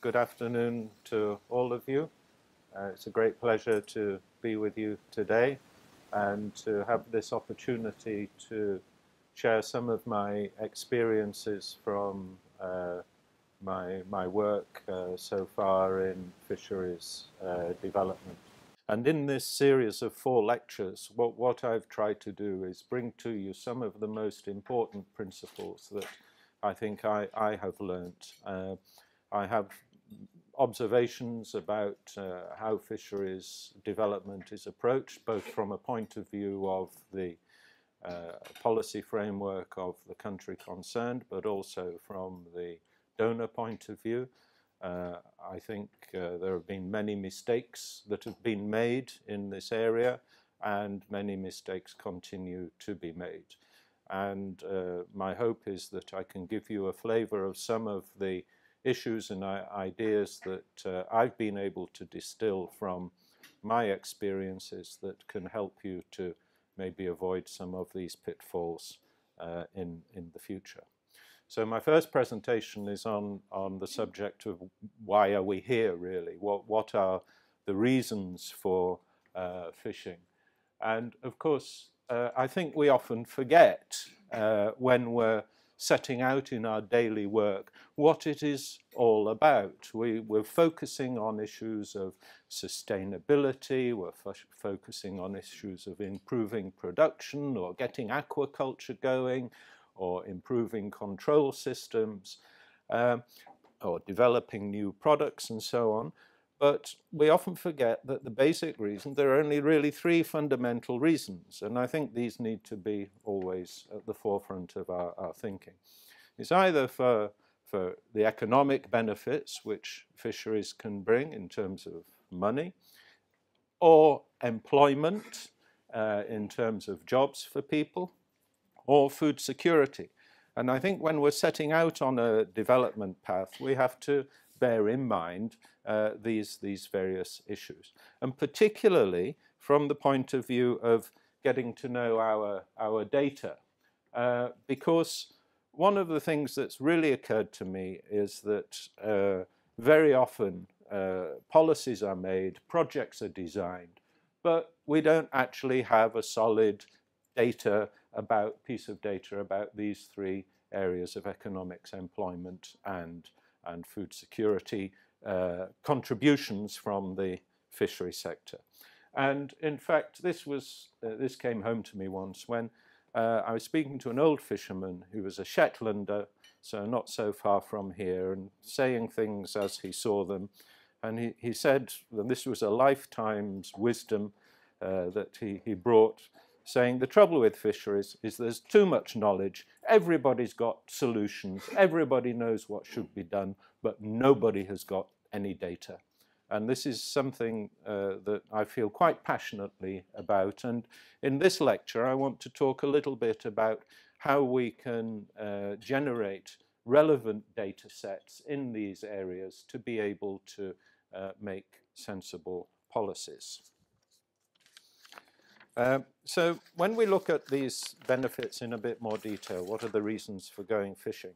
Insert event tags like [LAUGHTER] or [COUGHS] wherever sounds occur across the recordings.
good afternoon to all of you. Uh, it's a great pleasure to be with you today and to have this opportunity to share some of my experiences from uh, my, my work uh, so far in fisheries uh, development. And in this series of four lectures, what, what I've tried to do is bring to you some of the most important principles that I think I, I have learnt. Uh, I have observations about uh, how fisheries development is approached, both from a point of view of the uh, policy framework of the country concerned, but also from the donor point of view. Uh, I think uh, there have been many mistakes that have been made in this area, and many mistakes continue to be made. And uh, my hope is that I can give you a flavor of some of the issues and ideas that uh, I've been able to distill from my experiences that can help you to maybe avoid some of these pitfalls uh, in, in the future. So my first presentation is on, on the subject of why are we here really? What, what are the reasons for uh, fishing? And of course, uh, I think we often forget uh, when we're setting out in our daily work what it is all about. We, we're focusing on issues of sustainability, we're focusing on issues of improving production or getting aquaculture going or improving control systems um, or developing new products and so on. But we often forget that the basic reason, there are only really three fundamental reasons, and I think these need to be always at the forefront of our, our thinking. It's either for, for the economic benefits which fisheries can bring in terms of money, or employment uh, in terms of jobs for people, or food security. And I think when we're setting out on a development path, we have to bear in mind uh, these, these various issues. And particularly from the point of view of getting to know our, our data. Uh, because one of the things that's really occurred to me is that uh, very often uh, policies are made, projects are designed, but we don't actually have a solid data about piece of data about these three areas of economics, employment, and and food security uh, contributions from the fishery sector. And in fact, this, was, uh, this came home to me once when uh, I was speaking to an old fisherman who was a Shetlander, so not so far from here, and saying things as he saw them. And he, he said that this was a lifetime's wisdom uh, that he, he brought saying the trouble with fisheries is there's too much knowledge. Everybody's got solutions. Everybody knows what should be done, but nobody has got any data. And this is something uh, that I feel quite passionately about. And in this lecture, I want to talk a little bit about how we can uh, generate relevant data sets in these areas to be able to uh, make sensible policies. Uh, so when we look at these benefits in a bit more detail, what are the reasons for going fishing?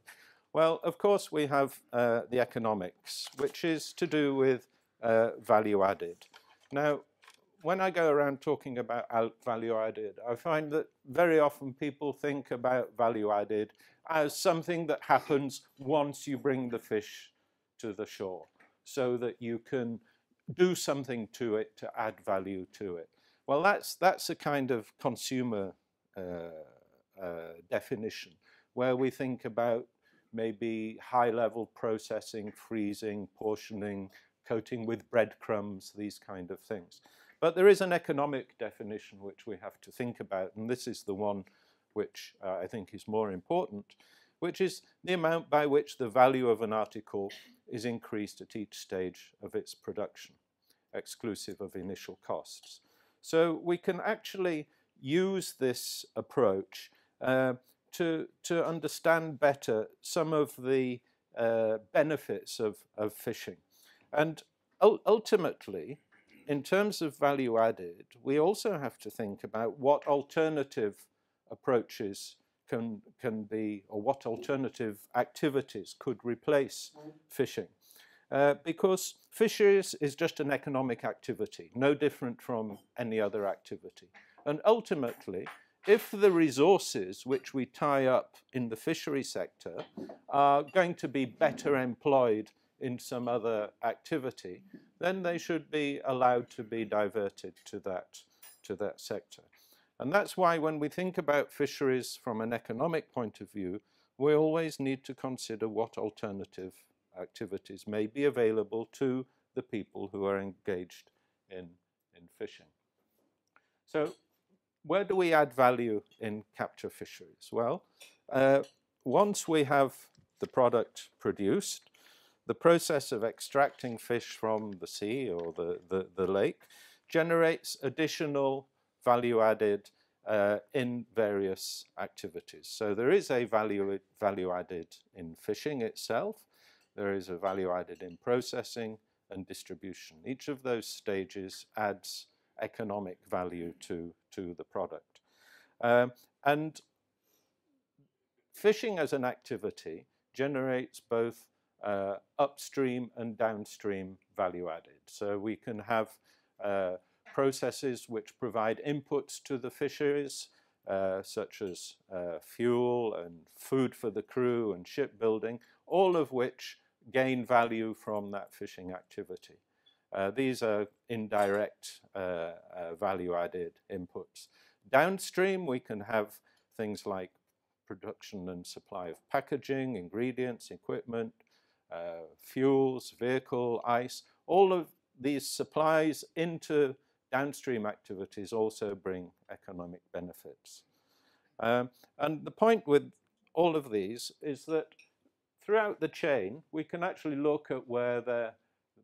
Well, of course, we have uh, the economics, which is to do with uh, value added. Now, when I go around talking about value added, I find that very often people think about value added as something that happens once you bring the fish to the shore, so that you can do something to it to add value to it. Well, that's, that's a kind of consumer uh, uh, definition where we think about maybe high-level processing, freezing, portioning, coating with breadcrumbs, these kind of things. But there is an economic definition which we have to think about, and this is the one which uh, I think is more important, which is the amount by which the value of an article is increased at each stage of its production, exclusive of initial costs. So we can actually use this approach uh, to, to understand better some of the uh, benefits of, of fishing. And ultimately, in terms of value added, we also have to think about what alternative approaches can, can be, or what alternative activities could replace fishing. Uh, because fisheries is just an economic activity, no different from any other activity. And ultimately, if the resources which we tie up in the fishery sector are going to be better employed in some other activity, then they should be allowed to be diverted to that, to that sector. And that's why when we think about fisheries from an economic point of view, we always need to consider what alternative activities may be available to the people who are engaged in, in fishing. So where do we add value in capture fisheries? Well, uh, once we have the product produced, the process of extracting fish from the sea or the, the, the lake generates additional value added uh, in various activities. So there is a value, value added in fishing itself, there is a value added in processing and distribution. Each of those stages adds economic value to, to the product. Um, and fishing as an activity generates both uh, upstream and downstream value added. So we can have uh, processes which provide inputs to the fisheries, uh, such as uh, fuel and food for the crew and shipbuilding, all of which gain value from that fishing activity. Uh, these are indirect uh, value added inputs. Downstream, we can have things like production and supply of packaging, ingredients, equipment, uh, fuels, vehicle, ice, all of these supplies into downstream activities also bring economic benefits. Um, and the point with all of these is that throughout the chain, we can actually look at where they're,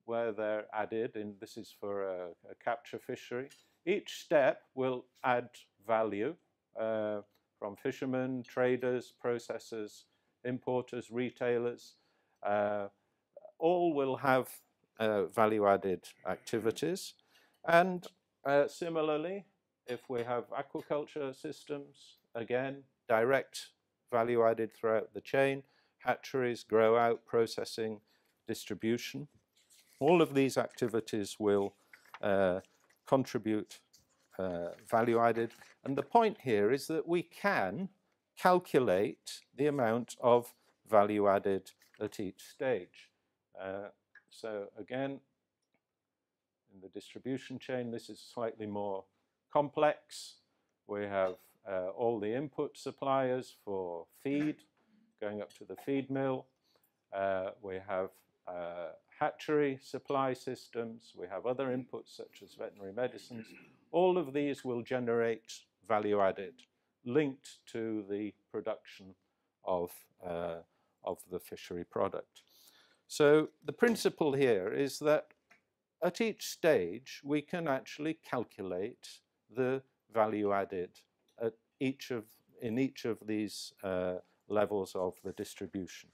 where they're added, and this is for a, a capture fishery. Each step will add value uh, from fishermen, traders, processors, importers, retailers, uh, all will have uh, value-added activities. And uh, similarly, if we have aquaculture systems, again, direct value added throughout the chain, hatcheries, grow out, processing, distribution. All of these activities will uh, contribute uh, value added. And the point here is that we can calculate the amount of value added at each stage. Uh, so again, in the distribution chain, this is slightly more complex. We have uh, all the input suppliers for feed going up to the feed mill. Uh, we have uh, hatchery supply systems. We have other inputs such as veterinary medicines. All of these will generate value added linked to the production of uh, of the fishery product. So the principle here is that at each stage we can actually calculate the value added at each of, in each of these uh, levels of the distribution.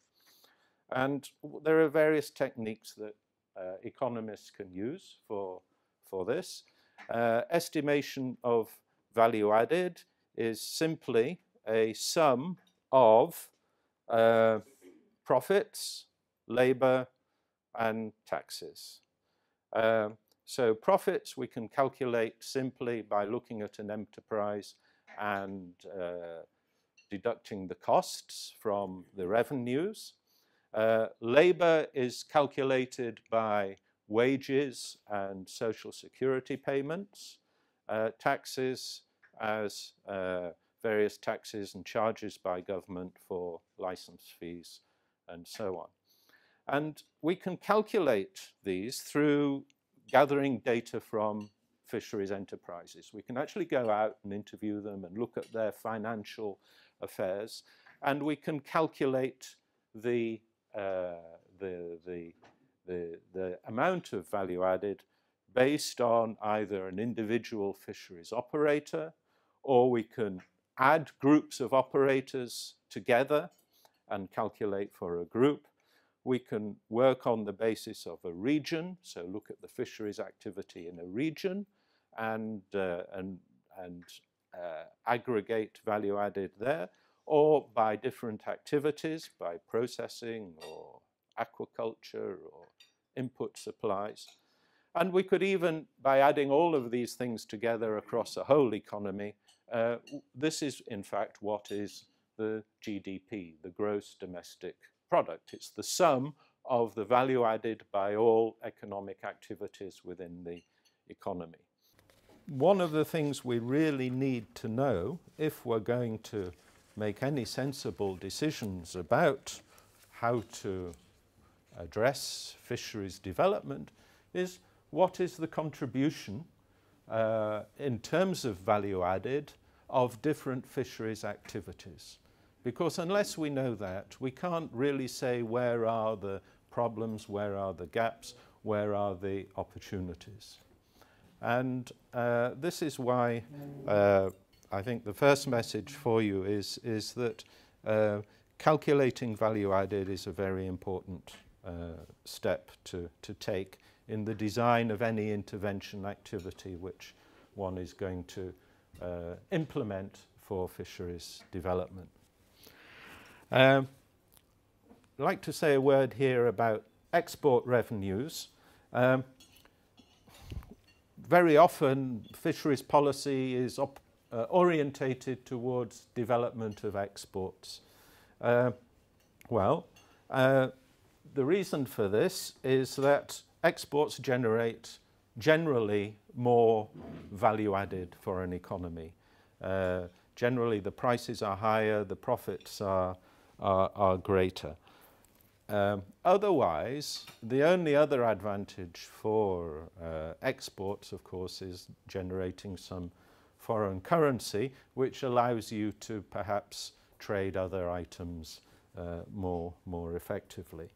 And there are various techniques that uh, economists can use for, for this. Uh, estimation of value added is simply a sum of uh, profits, labor, and taxes. Um, so profits we can calculate simply by looking at an enterprise and uh, deducting the costs from the revenues. Uh, labor is calculated by wages and social security payments, uh, taxes as uh, various taxes and charges by government for license fees and so on. And we can calculate these through gathering data from fisheries enterprises. We can actually go out and interview them and look at their financial affairs, and we can calculate the, uh, the, the, the, the amount of value added based on either an individual fisheries operator, or we can add groups of operators together and calculate for a group. We can work on the basis of a region, so look at the fisheries activity in a region and, uh, and, and aggregate value added there, or by different activities, by processing or aquaculture or input supplies. And we could even, by adding all of these things together across a whole economy, uh, this is in fact what is the GDP, the gross domestic product. It's the sum of the value added by all economic activities within the economy. One of the things we really need to know if we're going to make any sensible decisions about how to address fisheries development is what is the contribution uh, in terms of value added of different fisheries activities. Because unless we know that, we can't really say where are the problems, where are the gaps, where are the opportunities. And uh, this is why uh, I think the first message for you is, is that uh, calculating value added is a very important uh, step to, to take in the design of any intervention activity which one is going to uh, implement for fisheries development. Um, I'd like to say a word here about export revenues. Um, very often, fisheries policy is op- uh, orientated towards development of exports. Uh, well, uh, the reason for this is that exports generate generally more value added for an economy. Uh, generally, the prices are higher, the profits are, are, are greater. Um, otherwise, the only other advantage for uh, exports, of course, is generating some foreign currency, which allows you to perhaps trade other items uh, more, more effectively.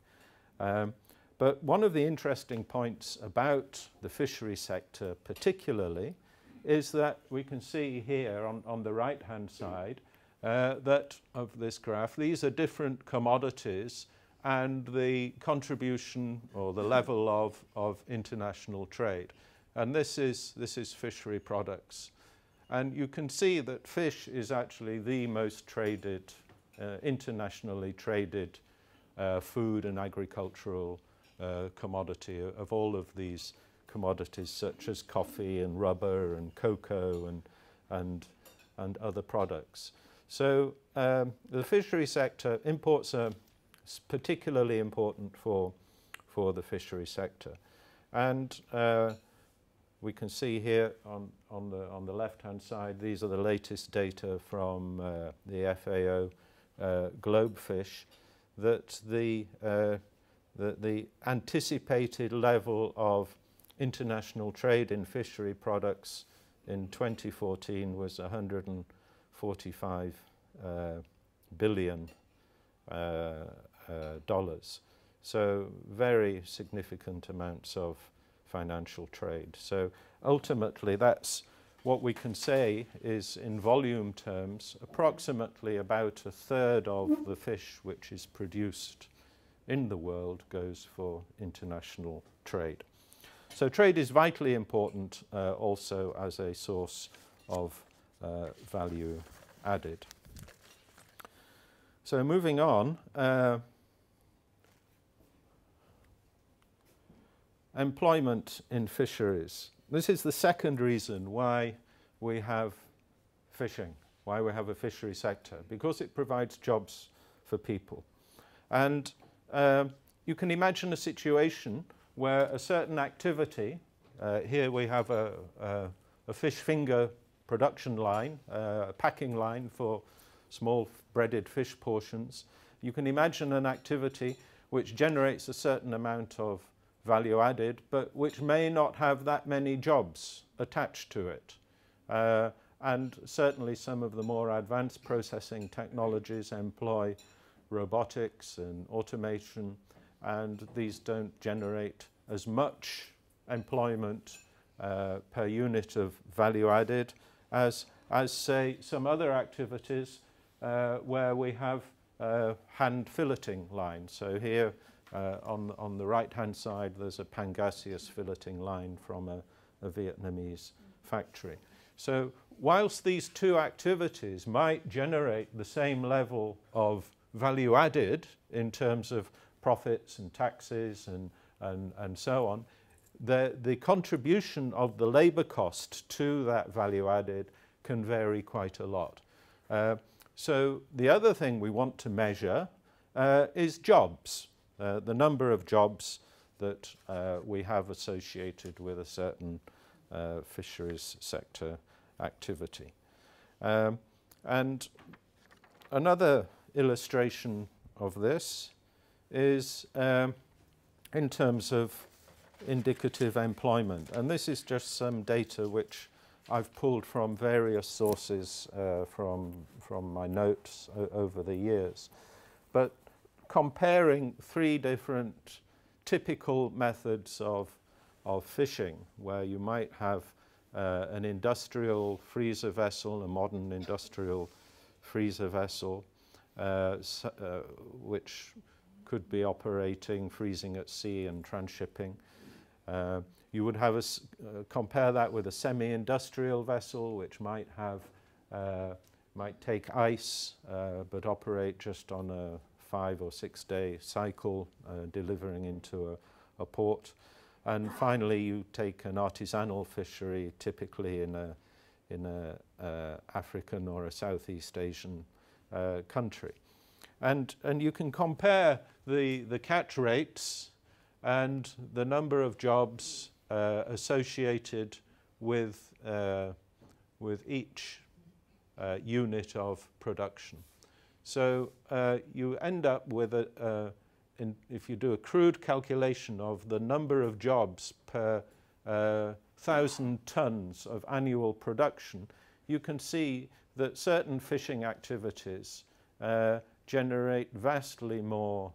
Um, but one of the interesting points about the fishery sector, particularly, is that we can see here on, on the right hand side uh, that of this graph, these are different commodities and the contribution or the level of, of international trade. And this is, this is fishery products. And you can see that fish is actually the most traded, uh, internationally traded uh, food and agricultural uh, commodity of all of these commodities, such as coffee and rubber and cocoa and, and, and other products. So um, the fishery sector imports are particularly important for, for the fishery sector. And uh, we can see here on, on the, on the left-hand side, these are the latest data from uh, the FAO uh, Globefish, that the, uh, the, the anticipated level of international trade in fishery products in 2014 was 145 uh, billion uh, dollars. So very significant amounts of financial trade. So ultimately that's what we can say is in volume terms approximately about a third of the fish which is produced in the world goes for international trade. So trade is vitally important uh, also as a source of uh, value added. So moving on, uh, employment in fisheries. This is the second reason why we have fishing, why we have a fishery sector, because it provides jobs for people. And um, you can imagine a situation where a certain activity, uh, here we have a, a, a, fish finger production line, uh, a packing line for small breaded fish portions. You can imagine an activity which generates a certain amount of value added, but which may not have that many jobs attached to it. Uh, and certainly some of the more advanced processing technologies employ robotics and automation, and these don't generate as much employment uh, per unit of value added as, as say, some other activities uh, where we have uh, hand filleting lines. So here uh, on, on the right-hand side, there's a Pangasius filleting line from a, a Vietnamese factory. So whilst these two activities might generate the same level of value added in terms of profits and taxes and, and, and so on, the, the contribution of the labour cost to that value added can vary quite a lot. Uh, so the other thing we want to measure uh, is jobs, uh, the number of jobs that uh, we have associated with a certain uh, fisheries sector activity. Um, and another illustration of this is um, in terms of indicative employment. And this is just some data which I've pulled from various sources uh, from, from my notes over the years. But comparing three different typical methods of, of fishing, where you might have uh, an industrial freezer vessel, a modern industrial freezer vessel, uh, uh, which could be operating freezing at sea and transshipping. Uh, you would have a, uh, compare that with a semi-industrial vessel, which might have uh, might take ice, but operate just on a five or six day cycle, uh, delivering into a, a, port. And finally, you take an artisanal fishery, typically in a in a uh, African or a Southeast Asian uh, country. And, and you can compare the, the catch rates and the number of jobs uh, associated with, uh, with each uh, unit of production. So uh, you end up with, a, uh, in, if you do a crude calculation of the number of jobs per uh, thousand tons of annual production, you can see that certain fishing activities generate vastly more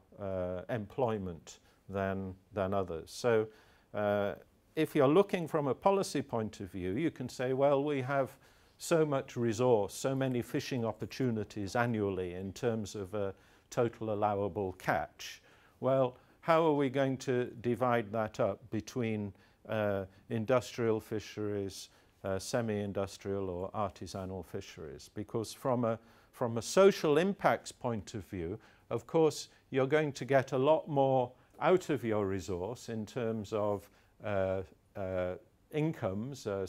employment than, than others. So uh, if you're looking from a policy point of view, you can say, well, we have so much resource, so many fishing opportunities annually in terms of a total allowable catch. Well, how are we going to divide that up between uh, industrial fisheries, uh, semi-industrial or artisanal fisheries? Because from a, from a social impacts point of view, of course, you're going to get a lot more out of your resource in terms of uh, uh, incomes, uh,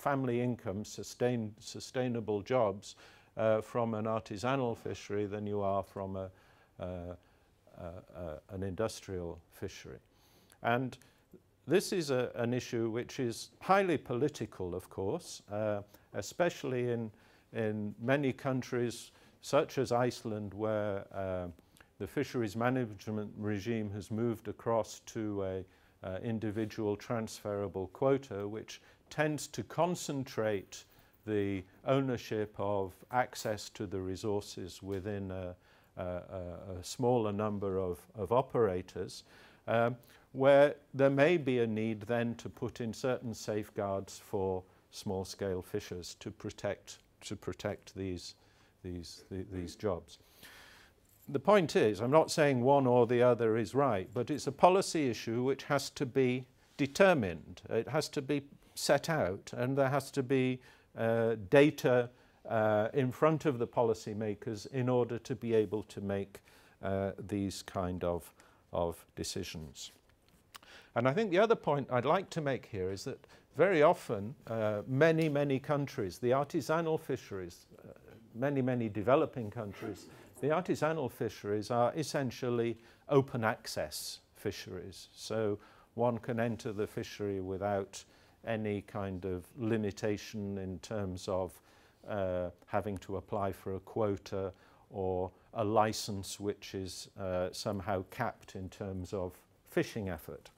family incomes, sustain sustainable jobs uh, from an artisanal fishery than you are from a, uh, uh, an industrial fishery. And this is a, an issue which is highly political, of course, especially in, in many countries such as Iceland where the fisheries management regime has moved across to a uh, individual transferable quota, which tends to concentrate the ownership of access to the resources within a, a, a smaller number of, of operators, um, where there may be a need then to put in certain safeguards for small-scale fishers to protect, to protect these, these, the, these jobs the point is, I'm not saying one or the other is right, but it's a policy issue which has to be determined. It has to be set out, and there has to be uh, data uh, in front of the policymakers in order to be able to make uh, these kind of, of decisions. And I think the other point I'd like to make here is that very often, uh, many, many countries, the artisanal fisheries, uh, many, many developing countries, the artisanal fisheries are essentially open access fisheries. So one can enter the fishery without any kind of limitation in terms of uh, having to apply for a quota or a license which is uh, somehow capped in terms of fishing effort.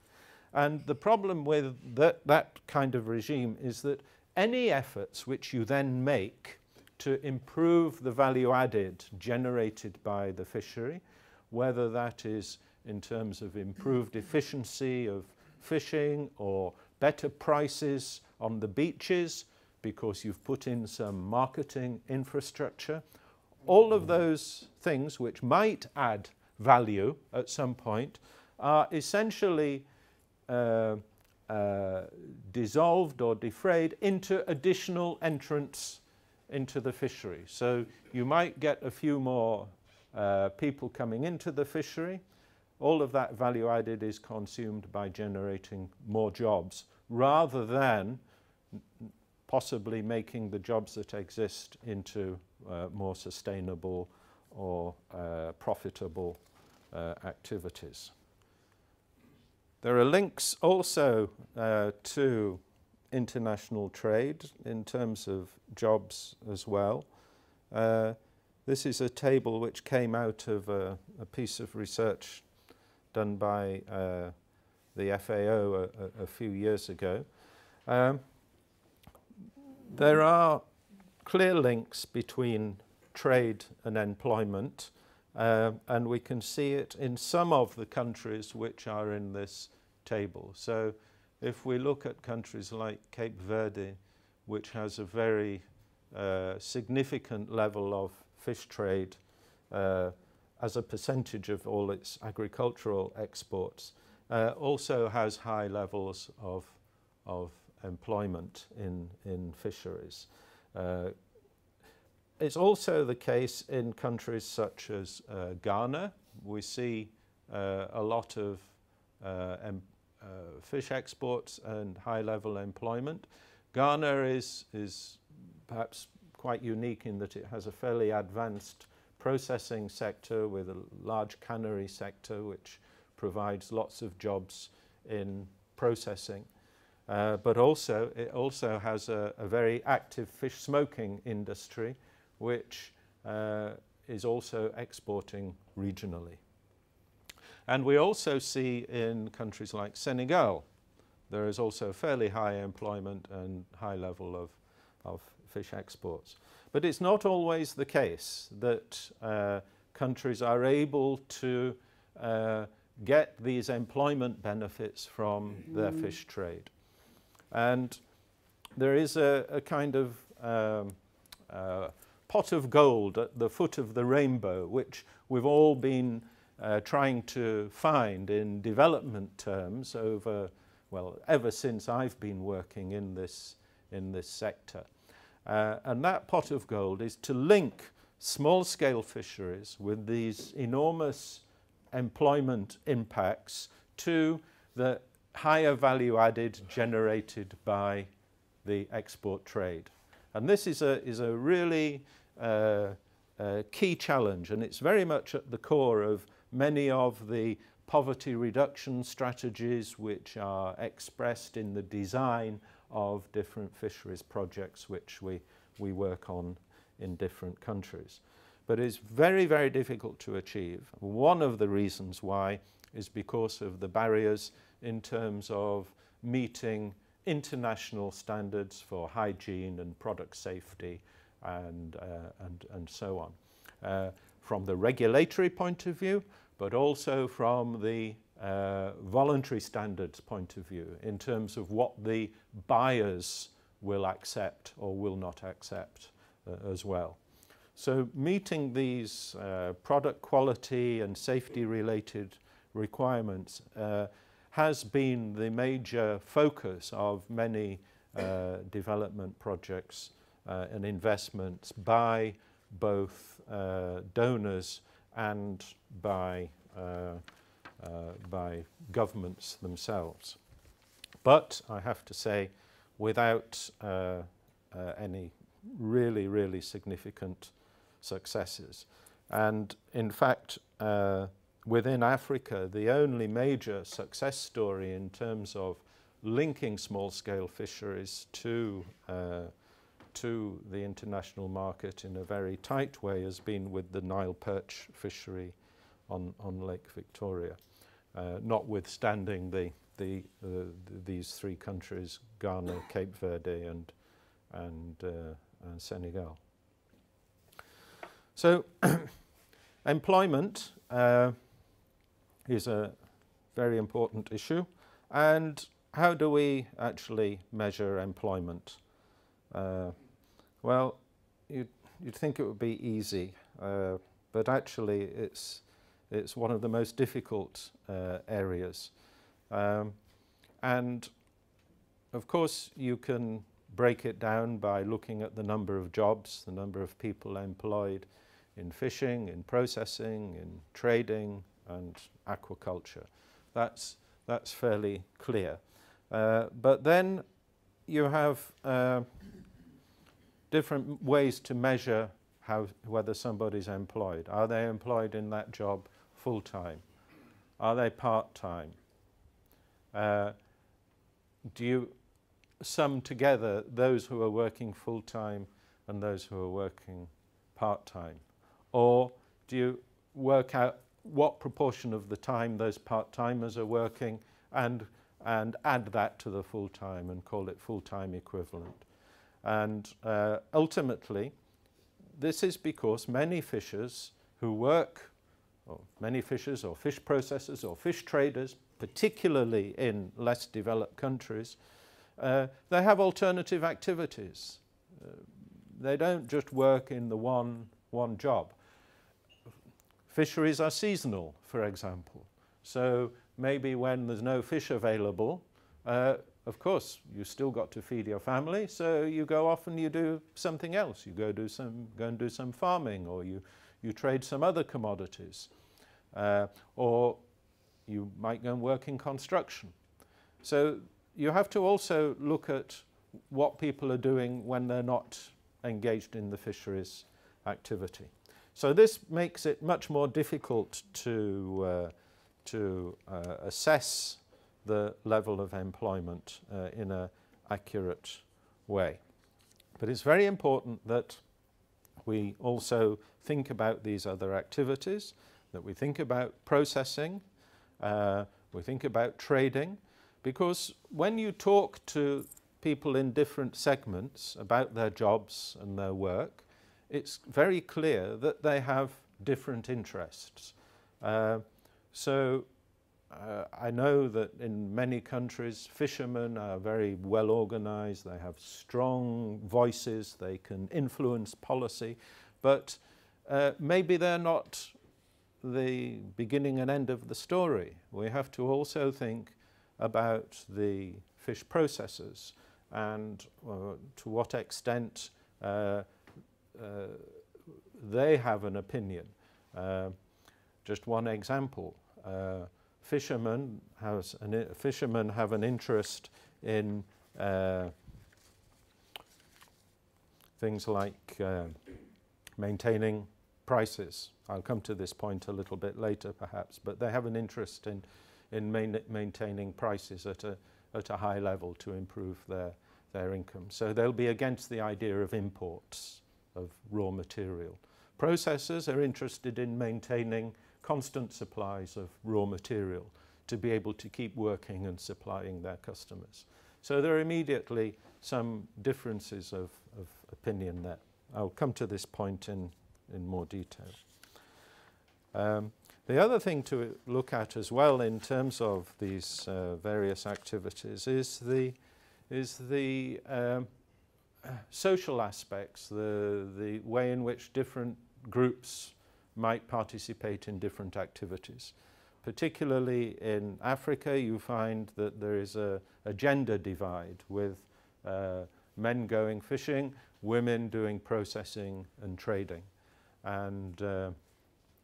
And the problem with that, that kind of regime is that any efforts which you then make to improve the value added generated by the fishery, whether that is in terms of improved efficiency of fishing or better prices on the beaches because you've put in some marketing infrastructure. All of those things which might add value at some point are essentially uh, uh, dissolved or defrayed into additional entrants into the fishery. So you might get a few more uh, people coming into the fishery, all of that value added is consumed by generating more jobs rather than possibly making the jobs that exist into uh, more sustainable or uh, profitable uh, activities. There are links also uh, to international trade in terms of jobs as well. Uh, this is a table which came out of a, a piece of research done by uh, the FAO a, a, few years ago. Um, there are clear links between trade and employment, uh, and we can see it in some of the countries which are in this table. So if we look at countries like Cape Verde, which has a very uh, significant level of fish trade uh, as a percentage of all its agricultural exports, uh, also has high levels of, of employment in, in fisheries. Uh, it's also the case in countries such as uh, Ghana. We see uh, a lot of uh, uh, fish exports and high level employment. Ghana is, is perhaps quite unique in that it has a fairly advanced processing sector with a large cannery sector which provides lots of jobs in processing. Uh, but also, it also has a, a, very active fish smoking industry, which uh, is also exporting regionally. And we also see in countries like Senegal, there is also fairly high employment and high level of, of fish exports. But it's not always the case that uh, countries are able to uh, get these employment benefits from their mm. fish trade. And there is a, a kind of um, uh, pot of gold at the foot of the rainbow, which we've all been uh, trying to find in development terms over, well, ever since I've been working in this, in this sector. Uh, and that pot of gold is to link small-scale fisheries with these enormous employment impacts to the higher value added generated by the export trade. And this is a, is a really uh, uh, key challenge, and it's very much at the core of many of the poverty reduction strategies which are expressed in the design of different fisheries projects which we, we work on in different countries. But it's very, very difficult to achieve. One of the reasons why is because of the barriers in terms of meeting international standards for hygiene and product safety and, uh, and, and so on. Uh, from the regulatory point of view, but also from the uh, voluntary standards point of view in terms of what the buyers will accept or will not accept uh, as well. So meeting these uh, product quality and safety related requirements uh, has been the major focus of many uh, development projects uh, and investments by both donors and by, by governments themselves. But I have to say, without uh, any really, really significant successes. And in fact, uh, within Africa, the only major success story in terms of linking small-scale fisheries to uh, to the international market in a very tight way has been with the Nile perch fishery on, on Lake Victoria, uh, notwithstanding the, the, uh, these three countries, Ghana, [LAUGHS] Cape Verde and, and, uh, and Senegal. So [CLEARS THROAT] employment uh, is a very important issue and how do we actually measure employment? Uh, well, you'd, you'd think it would be easy, uh, but actually it's, it's one of the most difficult uh, areas. Um, and of course, you can break it down by looking at the number of jobs, the number of people employed in fishing, in processing, in trading, and aquaculture. That's, that's fairly clear. Uh, but then you have uh, different ways to measure how, whether somebody's employed. Are they employed in that job full time? Are they part time? Uh, do you sum together those who are working full time and those who are working part time? Or do you work out what proportion of the time those part timers are working and, and add that to the full time and call it full time equivalent? And uh, ultimately, this is because many fishers who work, or many fishers or fish processors or fish traders, particularly in less developed countries, uh, they have alternative activities. Uh, they don't just work in the one, one job. Fisheries are seasonal, for example. So maybe when there's no fish available, uh, of course, you still got to feed your family, so you go off and you do something else. You go do some, go and do some farming, or you, you trade some other commodities, uh, or you might go and work in construction. So you have to also look at what people are doing when they're not engaged in the fisheries activity. So this makes it much more difficult to, uh, to uh, assess the level of employment uh, in an accurate way. But it's very important that we also think about these other activities, that we think about processing, uh, we think about trading, because when you talk to people in different segments about their jobs and their work, it's very clear that they have different interests. Uh, so uh, I know that in many countries, fishermen are very well organized, they have strong voices, they can influence policy, but uh, maybe they're not the beginning and end of the story. We have to also think about the fish processors and uh, to what extent uh, uh, they have an opinion. Uh, just one example fishermen has an, fishermen have an interest in uh, things like uh, maintaining prices. I'll come to this point a little bit later, perhaps, but they have an interest in in main, maintaining prices at a at a high level to improve their their income. So they'll be against the idea of imports of raw material. Processors are interested in maintaining constant supplies of raw material to be able to keep working and supplying their customers. So there are immediately some differences of, of opinion there. I'll come to this point in, in more detail. Um, the other thing to look at as well in terms of these uh, various activities is the, is the um, social aspects, the, the way in which different groups might participate in different activities. Particularly in Africa, you find that there is a, a gender divide with uh, men going fishing, women doing processing and trading. And uh,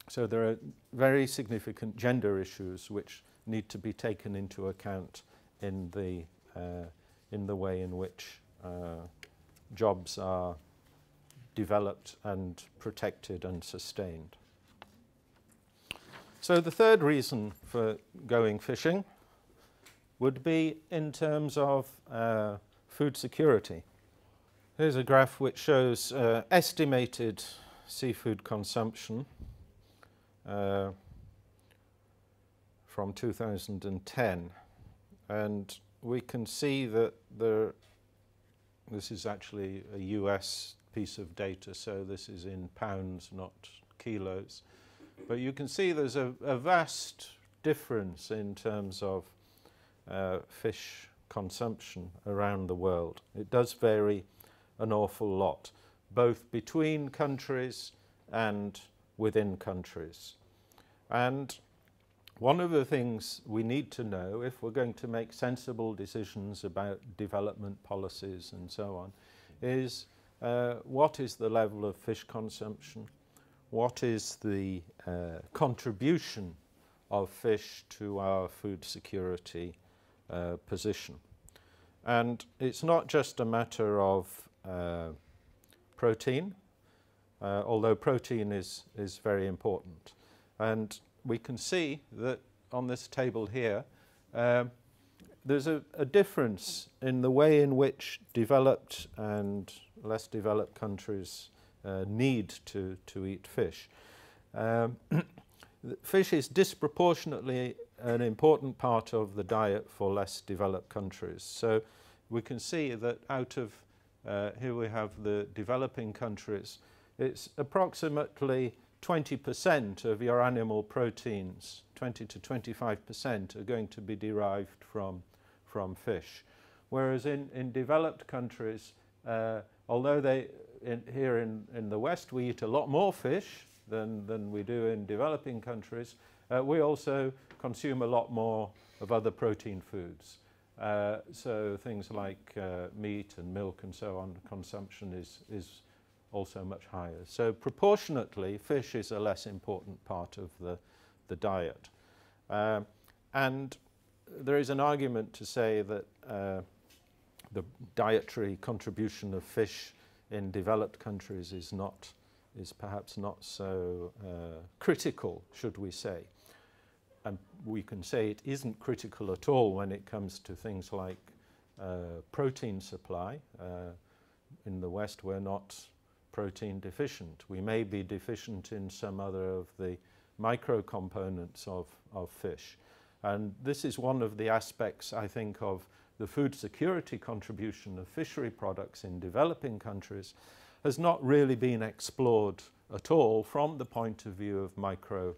so there are very significant gender issues which need to be taken into account in the, uh, in the way in which uh, jobs are developed and protected and sustained. So the third reason for going fishing would be in terms of uh, food security. Here's a graph which shows uh, estimated seafood consumption uh, from 2010. And we can see that there, this is actually a US piece of data, so this is in pounds, not kilos. But you can see there's a, a vast difference in terms of uh, fish consumption around the world. It does vary an awful lot, both between countries and within countries. And one of the things we need to know if we're going to make sensible decisions about development policies and so on is uh, what is the level of fish consumption? what is the uh, contribution of fish to our food security uh, position. And it's not just a matter of uh, protein, uh, although protein is, is very important. And we can see that on this table here, um, there's a, a, difference in the way in which developed and less developed countries uh, need to, to eat fish. Um, [CLEARS THROAT] fish is disproportionately an important part of the diet for less developed countries. So we can see that out of, uh, here we have the developing countries, it's approximately 20% of your animal proteins, 20 to 25% are going to be derived from, from fish. Whereas in, in developed countries, uh, although they, in, here in, in the West we eat a lot more fish than, than we do in developing countries, uh, we also consume a lot more of other protein foods. Uh, so things like uh, meat and milk and so on, consumption is, is also much higher. So proportionately, fish is a less important part of the, the diet. Uh, and there is an argument to say that uh, the dietary contribution of fish in developed countries is not is perhaps not so uh, critical, should we say. And we can say it isn't critical at all when it comes to things like uh, protein supply. Uh, in the West, we're not protein deficient. We may be deficient in some other of the micro components of, of fish. And this is one of the aspects, I think, of the food security contribution of fishery products in developing countries has not really been explored at all from the point of view of micro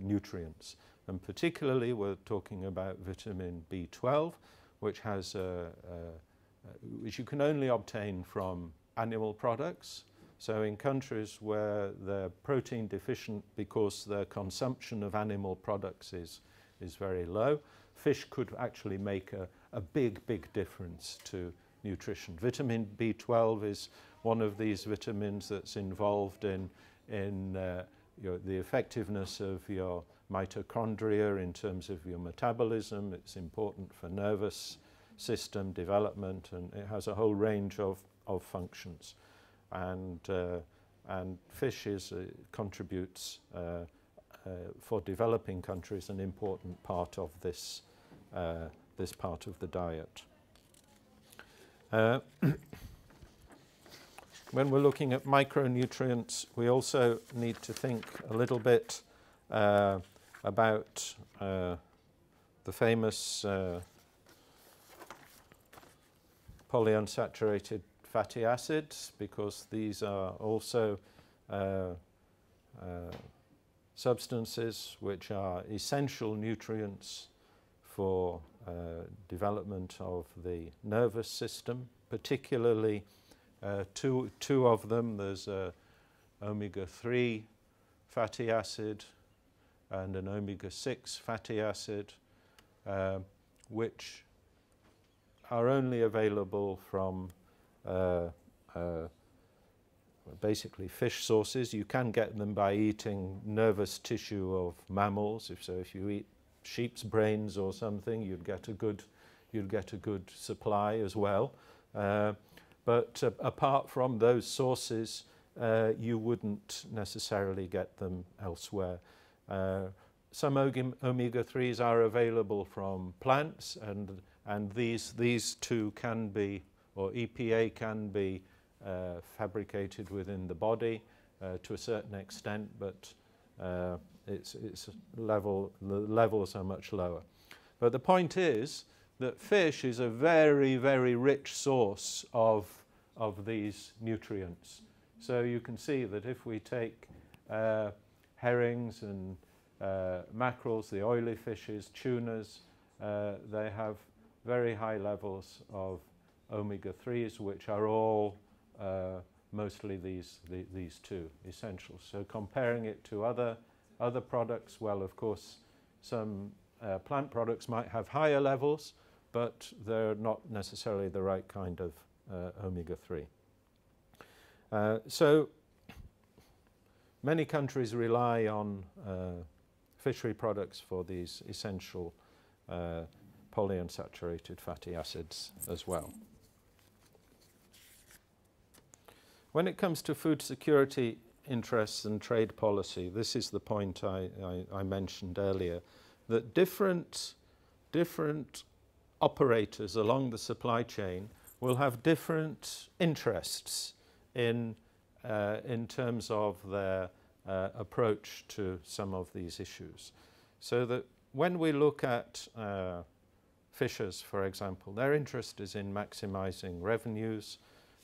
nutrients. And particularly, we're talking about vitamin B12, which has uh, uh, which you can only obtain from animal products. So in countries where they're protein deficient because their consumption of animal products is, is very low, fish could actually make a, a big, big difference to nutrition. Vitamin B12 is one of these vitamins that's involved in, in uh, your, the effectiveness of your mitochondria in terms of your metabolism. It's important for nervous system development and it has a whole range of of functions. And, uh, and fish is, uh, contributes uh, uh, for developing countries an important part of this, uh, this part of the diet. [CLEARS THROAT] when we're looking at micronutrients, we also need to think a little bit uh, about uh, the famous uh, polyunsaturated fatty acids because these are also uh, uh, substances which are essential nutrients for uh, development of the nervous system, particularly uh, two, two of them. There's a omega-3 fatty acid and an omega-6 fatty acid, uh, which are only available from uh, uh, basically fish sources. You can get them by eating nervous tissue of mammals. If so, if you eat sheep's brains or something, you'd get a good, you'd get a good supply as well. Uh, but uh, apart from those sources, uh, you wouldn't necessarily get them elsewhere. Uh, some omega-3s are available from plants, and, and these, these two can be or EPA can be uh, fabricated within the body uh, to a certain extent, but its, its level, the levels are much lower. But the point is that fish is a very, very rich source of, of these nutrients. So you can see that if we take uh, herrings and uh, mackerels, the oily fishes, tunas, uh, they have very high levels of omega-3s, which are all uh, mostly these, the, these two essentials. So comparing it to other, other products, well, of course, some uh, plant products might have higher levels, but they're not necessarily the right kind of uh, omega-3. Uh, so many countries rely on uh, fishery products for these essential uh, polyunsaturated fatty acids as well. When it comes to food security interests and trade policy, this is the point I, I, I mentioned earlier, that different, different operators along the supply chain will have different interests in, uh, in terms of their uh, approach to some of these issues. So that when we look at uh, fishers, for example, their interest is in maximizing revenues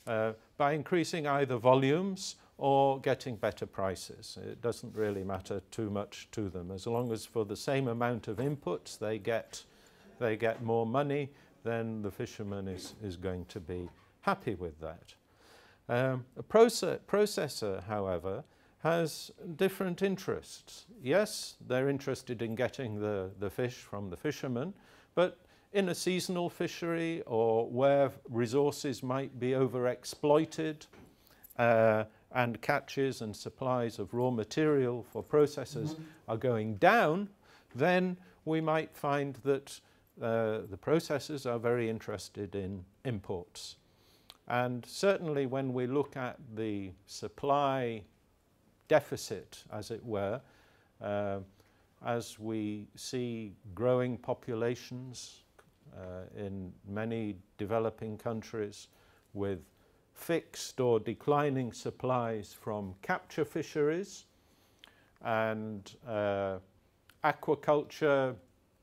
uh, by increasing either volumes or getting better prices. It doesn't really matter too much to them. As long as for the same amount of inputs they get, they get more money, then the fisherman is, is going to be happy with that. Um, a proce processor, however, has different interests. Yes, they're interested in getting the, the fish from the fisherman, but in a seasonal fishery or where resources might be overexploited uh, and catches and supplies of raw material for processors mm -hmm. are going down, then we might find that uh, the processors are very interested in imports. And certainly when we look at the supply deficit, as it were, uh, as we see growing populations uh, in many developing countries with fixed or declining supplies from capture fisheries and uh, aquaculture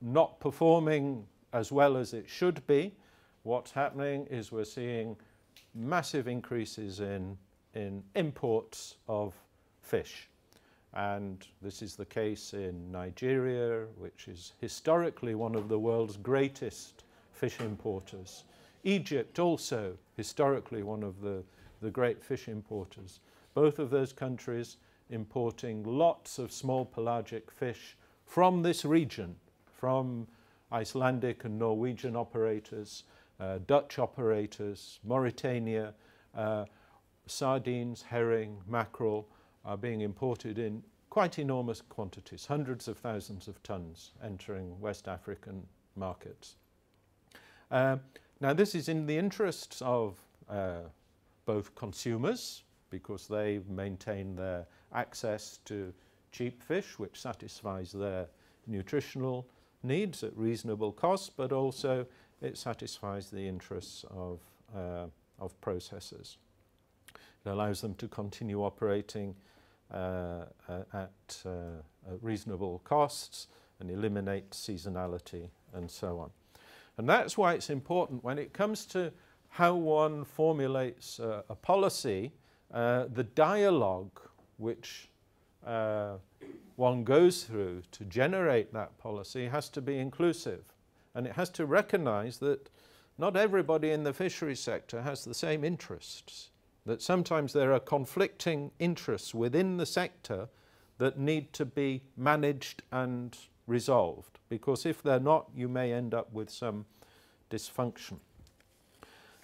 not performing as well as it should be, what's happening is we're seeing massive increases in, in imports of fish. And this is the case in Nigeria, which is historically one of the world's greatest fish importers. Egypt also historically one of the, the great fish importers. Both of those countries importing lots of small pelagic fish from this region, from Icelandic and Norwegian operators, uh, Dutch operators, Mauritania, uh, sardines, herring, mackerel are being imported in quite enormous quantities, hundreds of thousands of tons entering West African markets. Uh, now this is in the interests of uh, both consumers because they maintain their access to cheap fish which satisfies their nutritional needs at reasonable cost, but also it satisfies the interests of, uh, of processors. It allows them to continue operating uh, at, uh, at reasonable costs and eliminate seasonality and so on. And that's why it's important when it comes to how one formulates uh, a policy, uh, the dialogue which uh, one goes through to generate that policy has to be inclusive. And it has to recognize that not everybody in the fisheries sector has the same interests, that sometimes there are conflicting interests within the sector that need to be managed and resolved. Because if they're not, you may end up with some dysfunction.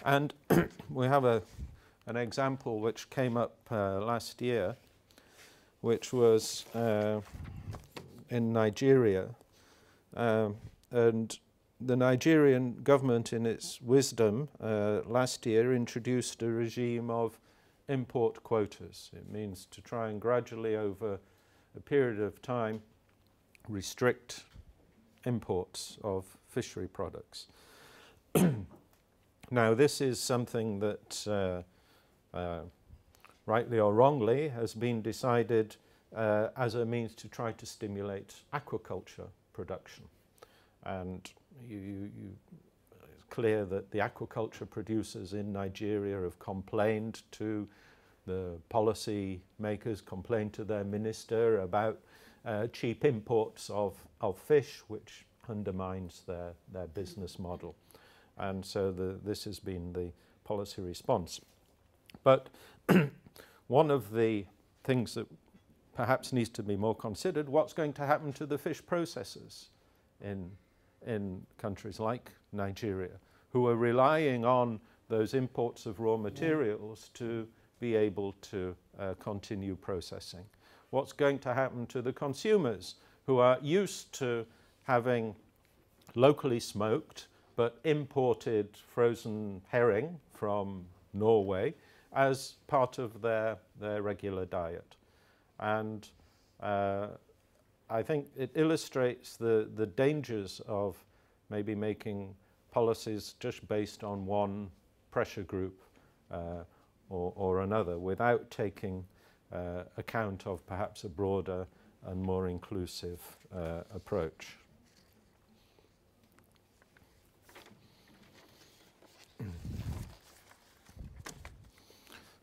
And [CLEARS THROAT] we have a, an example which came up uh, last year which was uh, in Nigeria. Um, and the Nigerian government, in its wisdom, uh, last year introduced a regime of import quotas. It means to try and gradually, over a period of time, restrict imports of fishery products. [CLEARS THROAT] now, this is something that uh, uh, rightly or wrongly, has been decided uh, as a means to try to stimulate aquaculture production. And you, you, you, it's clear that the aquaculture producers in Nigeria have complained to the policy makers, complained to their minister about uh, cheap imports of, of fish, which undermines their, their business model. And so the, this has been the policy response. But [CLEARS THROAT] one of the things that perhaps needs to be more considered, what's going to happen to the fish processors in, in countries like Nigeria, who are relying on those imports of raw materials to be able to uh, continue processing. What's going to happen to the consumers who are used to having locally smoked but imported frozen herring from Norway as part of their, their regular diet. And uh, I think it illustrates the, the dangers of maybe making policies just based on one pressure group uh, or, or another without taking uh, account of perhaps a broader and more inclusive uh, approach.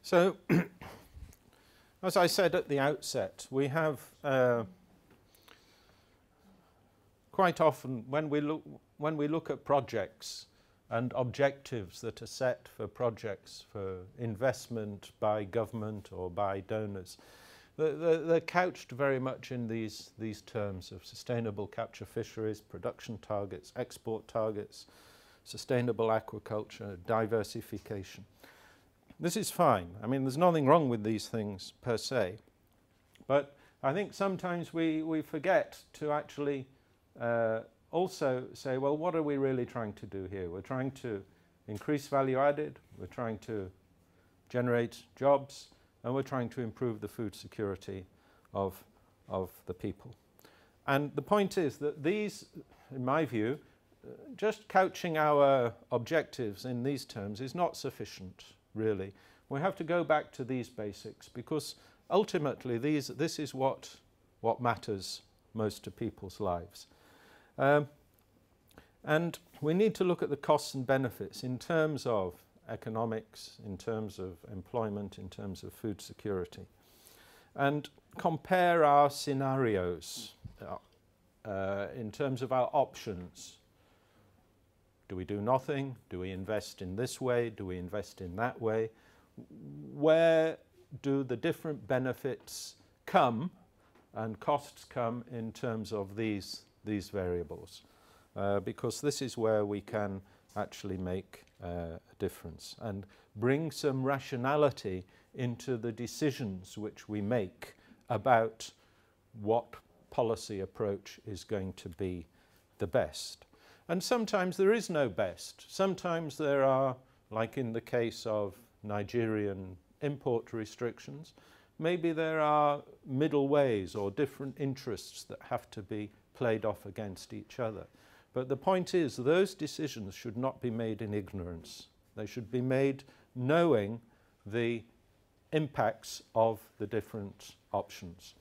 So, [CLEARS THROAT] as I said at the outset, we have uh, quite often when we look when we look at projects and objectives that are set for projects for investment by government or by donors, they're, they're couched very much in these these terms of sustainable capture fisheries, production targets, export targets, sustainable aquaculture, diversification. This is fine. I mean, there's nothing wrong with these things per se. But I think sometimes we, we forget to actually uh, also say, well, what are we really trying to do here? We're trying to increase value added, we're trying to generate jobs, and we're trying to improve the food security of, of the people. And the point is that these, in my view, uh, just couching our objectives in these terms is not sufficient really. We have to go back to these basics because ultimately these, this is what, what matters most to people's lives. Um, and we need to look at the costs and benefits in terms of economics, in terms of employment, in terms of food security. And compare our scenarios uh, in terms of our options do we do nothing? Do we invest in this way? Do we invest in that way? Where do the different benefits come and costs come in terms of these, these variables? Uh, because this is where we can actually make uh, a difference and bring some rationality into the decisions which we make about what policy approach is going to be the best. And sometimes there is no best. Sometimes there are, like in the case of Nigerian import restrictions, maybe there are middle ways or different interests that have to be played off against each other. But the point is, those decisions should not be made in ignorance. They should be made knowing the impacts of the different options.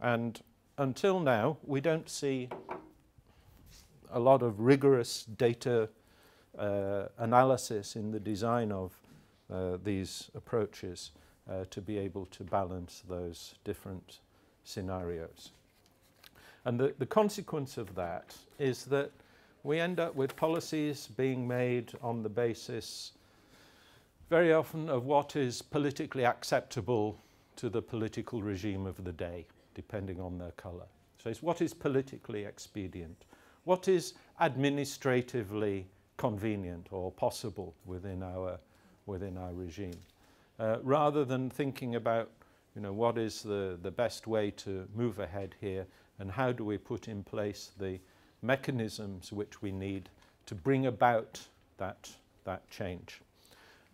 And until now, we don't see a lot of rigorous data uh, analysis in the design of uh, these approaches uh, to be able to balance those different scenarios. And the, the consequence of that is that we end up with policies being made on the basis very often of what is politically acceptable to the political regime of the day, depending on their colour. So it's what is politically expedient what is administratively convenient or possible within our, within our regime, uh, rather than thinking about you know, what is the, the best way to move ahead here and how do we put in place the mechanisms which we need to bring about that, that change.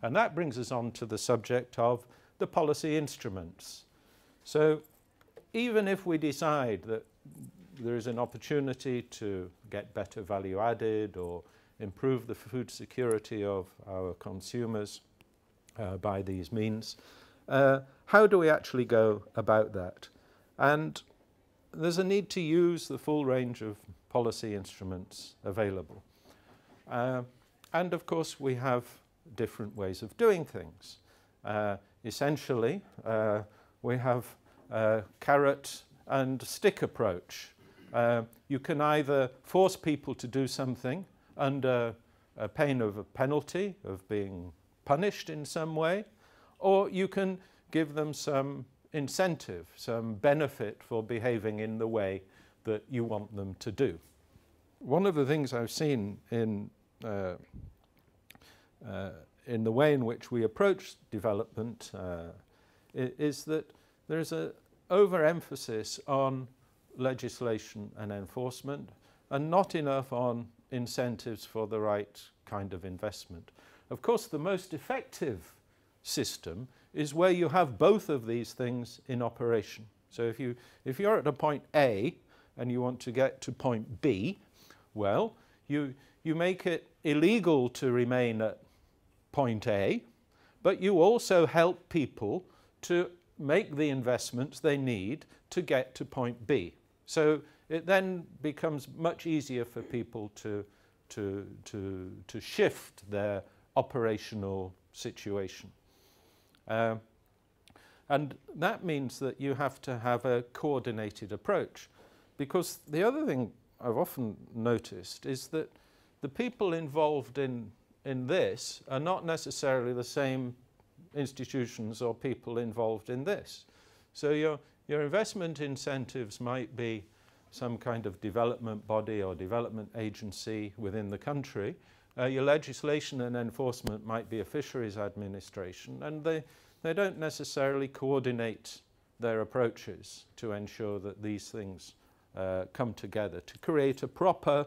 And that brings us on to the subject of the policy instruments. So even if we decide that there is an opportunity to get better value added or improve the food security of our consumers uh, by these means. Uh, how do we actually go about that? And there's a need to use the full range of policy instruments available. Uh, and of course, we have different ways of doing things. Uh, essentially, uh, we have a carrot and stick approach uh, you can either force people to do something under a pain of a penalty, of being punished in some way, or you can give them some incentive, some benefit for behaving in the way that you want them to do. One of the things I've seen in, uh, uh, in the way in which we approach development uh, is that there's an overemphasis on legislation and enforcement and not enough on incentives for the right kind of investment. Of course, the most effective system is where you have both of these things in operation. So if, you, if you're at a point A and you want to get to point B, well, you, you make it illegal to remain at point A, but you also help people to make the investments they need to get to point B. So it then becomes much easier for people to, to, to, to shift their operational situation. Uh, and that means that you have to have a coordinated approach. Because the other thing I've often noticed is that the people involved in, in this are not necessarily the same institutions or people involved in this. So your, your investment incentives might be some kind of development body or development agency within the country. Uh, your legislation and enforcement might be a fisheries administration, and they, they don't necessarily coordinate their approaches to ensure that these things uh, come together to create a proper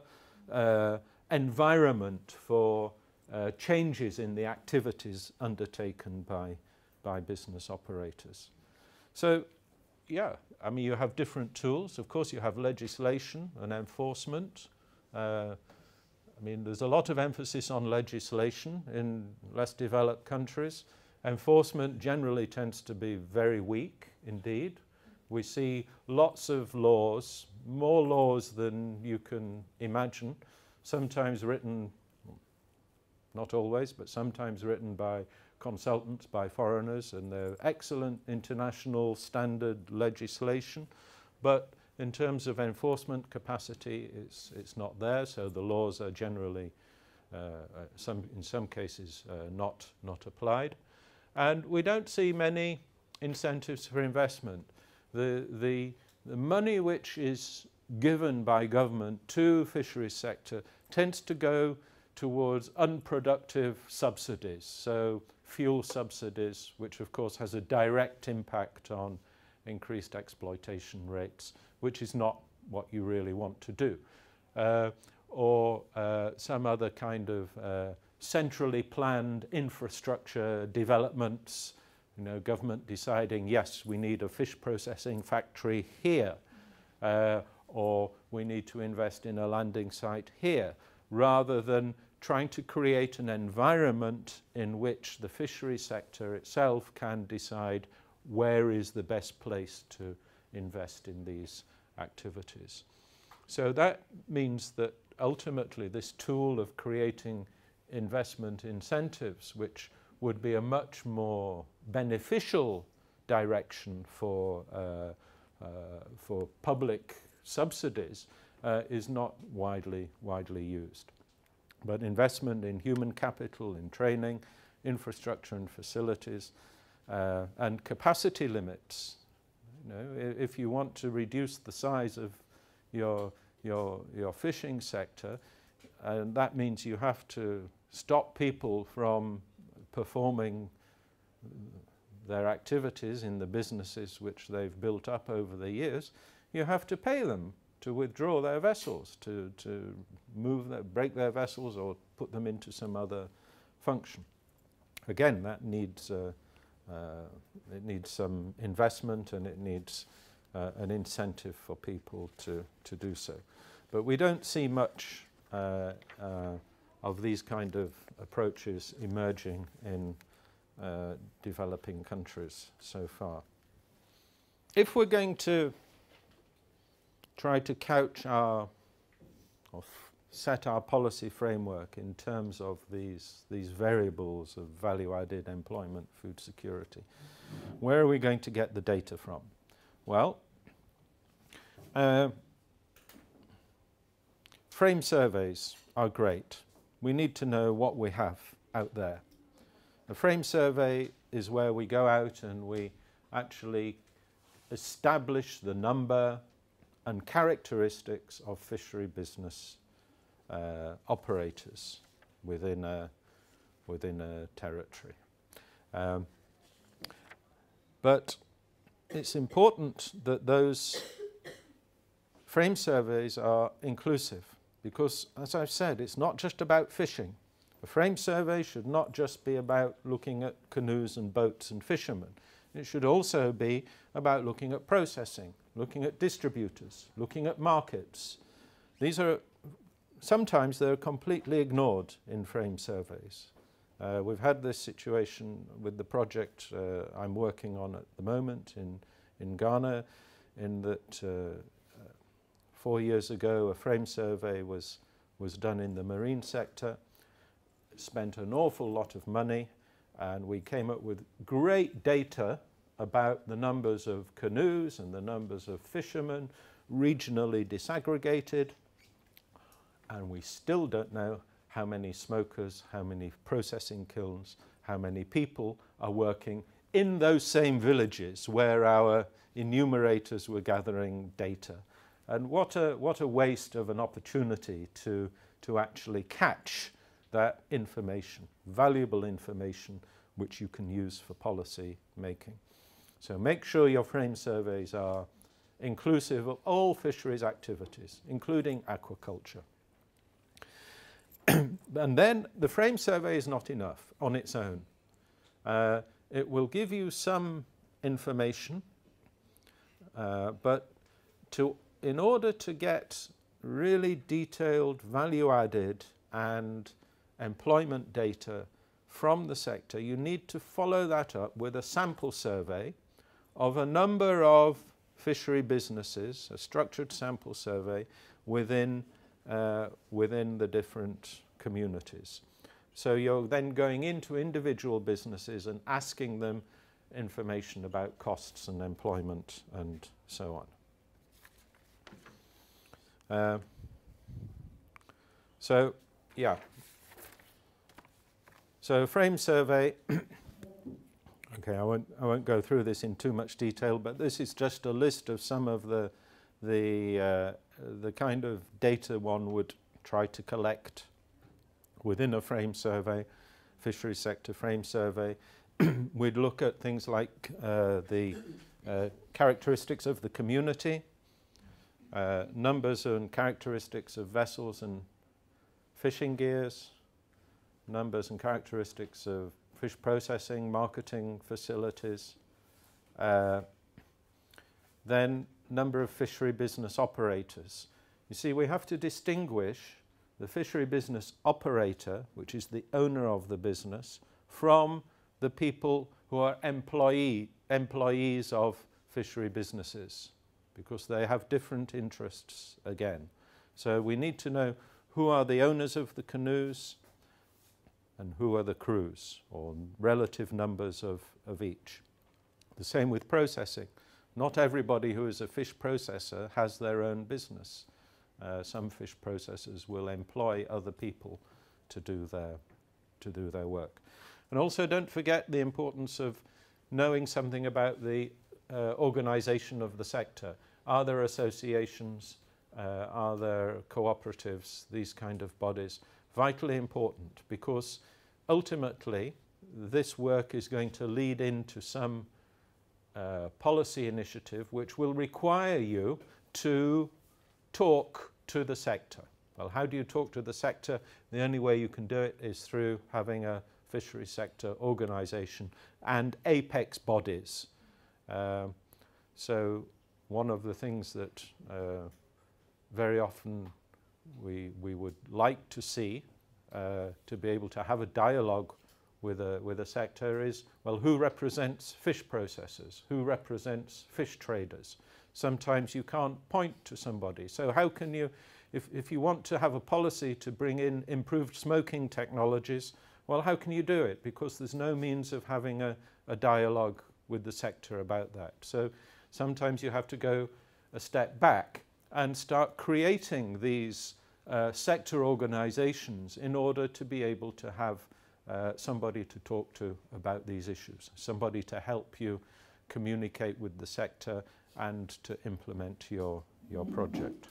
uh, environment for uh, changes in the activities undertaken by, by business operators. So, yeah, I mean, you have different tools. Of course, you have legislation and enforcement. Uh, I mean, there's a lot of emphasis on legislation in less developed countries. Enforcement generally tends to be very weak indeed. We see lots of laws, more laws than you can imagine, sometimes written, not always, but sometimes written by consultants, by foreigners, and they're excellent international standard legislation. But in terms of enforcement capacity, it's, it's not there, so the laws are generally, uh, uh some, in some cases, uh, not, not applied. And we don't see many incentives for investment. The, the, the money which is given by government to fisheries sector tends to go towards unproductive subsidies. So fuel subsidies, which of course has a direct impact on increased exploitation rates, which is not what you really want to do. Uh, or uh, some other kind of uh, centrally planned infrastructure developments, you know, government deciding, yes, we need a fish processing factory here, uh, or we need to invest in a landing site here, rather than trying to create an environment in which the fishery sector itself can decide where is the best place to invest in these activities. So that means that ultimately this tool of creating investment incentives, which would be a much more beneficial direction for, uh, uh, for public subsidies, uh, is not widely, widely used. But investment in human capital, in training, infrastructure and facilities, uh, and capacity limits. You know, if you want to reduce the size of your, your, your fishing sector, and that means you have to stop people from performing their activities in the businesses which they've built up over the years, you have to pay them to withdraw their vessels, to, to move their, break their vessels or put them into some other function. Again, that needs, uh, uh, it needs some investment and it needs uh, an incentive for people to, to do so. But we don't see much uh, uh, of these kind of approaches emerging in uh, developing countries so far. If we're going to try to couch our or set our policy framework in terms of these, these variables of value-added employment, food security. Where are we going to get the data from? Well, uh, frame surveys are great. We need to know what we have out there. A frame survey is where we go out and we actually establish the number, and characteristics of fishery business uh, operators within a, within a territory. Um, but it's important that those frame surveys are inclusive because, as I've said, it's not just about fishing. A frame survey should not just be about looking at canoes and boats and fishermen. It should also be about looking at processing, looking at distributors, looking at markets. These are sometimes they're completely ignored in frame surveys. Uh, we've had this situation with the project uh, I'm working on at the moment in, in Ghana, in that uh, uh four years ago a frame survey was, was done in the marine sector, spent an awful lot of money, and we came up with great data about the numbers of canoes and the numbers of fishermen, regionally disaggregated, and we still don't know how many smokers, how many processing kilns, how many people are working in those same villages where our enumerators were gathering data. And what a, what a waste of an opportunity to, to actually catch that information, valuable information, which you can use for policy making. So make sure your frame surveys are inclusive of all fisheries activities, including aquaculture. [CLEARS THROAT] and then the frame survey is not enough on its own. Uh, it will give you some information, uh, but to, in order to get really detailed value added and employment data from the sector, you need to follow that up with a sample survey of a number of fishery businesses, a structured sample survey within uh, within the different communities. So you're then going into individual businesses and asking them information about costs and employment and so on. Uh, so, yeah. So frame survey, okay, I won't, I won't go through this in too much detail, but this is just a list of some of the, the uh, the kind of data one would try to collect within a frame survey, fisheries sector frame survey. [CLEARS THROAT] We'd look at things like uh, the uh, characteristics of the community, uh, numbers and characteristics of vessels and fishing gears, numbers and characteristics of fish processing, marketing facilities. Uh, then number of fishery business operators. You see, we have to distinguish the fishery business operator, which is the owner of the business, from the people who are employee, employees of fishery businesses, because they have different interests again. So we need to know who are the owners of the canoes and who are the crews, or relative numbers of, of each. The same with processing. Not everybody who is a fish processor has their own business. Uh, some fish processors will employ other people to do their, to do their work. And also don't forget the importance of knowing something about the uh, organization of the sector. Are there associations? Uh, are there cooperatives? These kind of bodies. Vitally important because ultimately this work is going to lead into some uh, policy initiative which will require you to talk to the sector. Well, how do you talk to the sector? The only way you can do it is through having a fisheries sector organisation and apex bodies. Uh, so one of the things that uh, very often we, we would like to see uh, to be able to have a dialogue with a, with a sector is, well, who represents fish processors? Who represents fish traders? Sometimes you can't point to somebody. So how can you, if, if you want to have a policy to bring in improved smoking technologies, well, how can you do it? Because there's no means of having a, a dialogue with the sector about that. So sometimes you have to go a step back and start creating these uh, sector organizations in order to be able to have uh, somebody to talk to about these issues, somebody to help you communicate with the sector and to implement your, your project.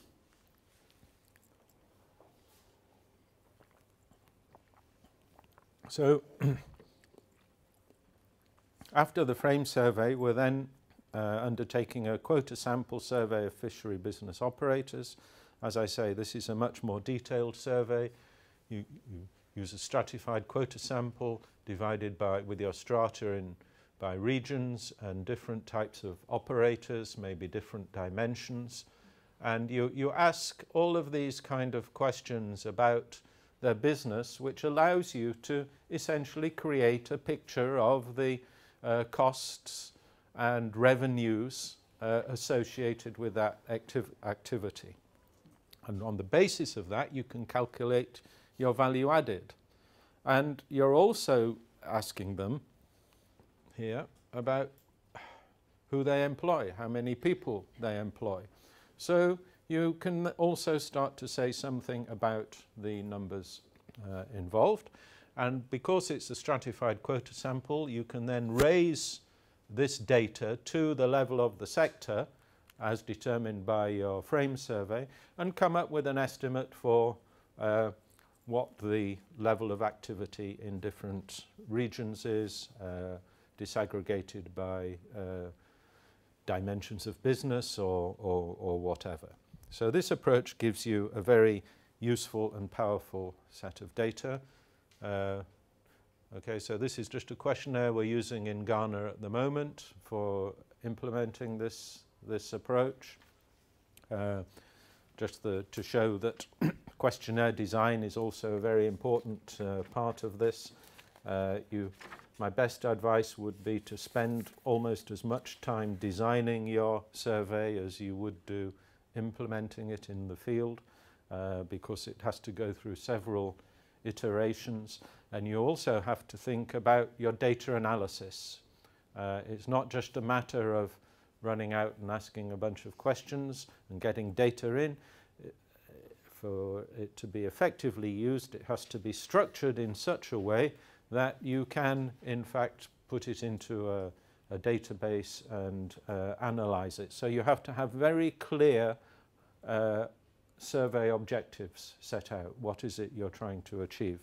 So [CLEARS THROAT] after the frame survey, we're then uh, undertaking a quota sample survey of fishery business operators. As I say, this is a much more detailed survey. You, you use a stratified quota sample divided by with your strata in by regions and different types of operators, maybe different dimensions. And you, you ask all of these kind of questions about their business, which allows you to essentially create a picture of the uh, costs and revenues uh, associated with that activ activity. And on the basis of that, you can calculate your value added. And you're also asking them here about who they employ, how many people they employ. So you can also start to say something about the numbers uh, involved. And because it's a stratified quota sample, you can then raise this data to the level of the sector as determined by your frame survey and come up with an estimate for uh, what the level of activity in different regions is, uh, disaggregated by uh, dimensions of business or, or, or, whatever. So this approach gives you a very useful and powerful set of data. Okay, so this is just a questionnaire we're using in Ghana at the moment for implementing this, this approach. Uh, just the, to show that [COUGHS] questionnaire design is also a very important uh, part of this. Uh, you, my best advice would be to spend almost as much time designing your survey as you would do implementing it in the field uh, because it has to go through several iterations and you also have to think about your data analysis. Uh, it's not just a matter of running out and asking a bunch of questions and getting data in. for it to be effectively used, it has to be structured in such a way that you can, in fact, put it into a, a database and uh, analyze it. So you have to have very clear uh, survey objectives set out. What is it you're trying to achieve?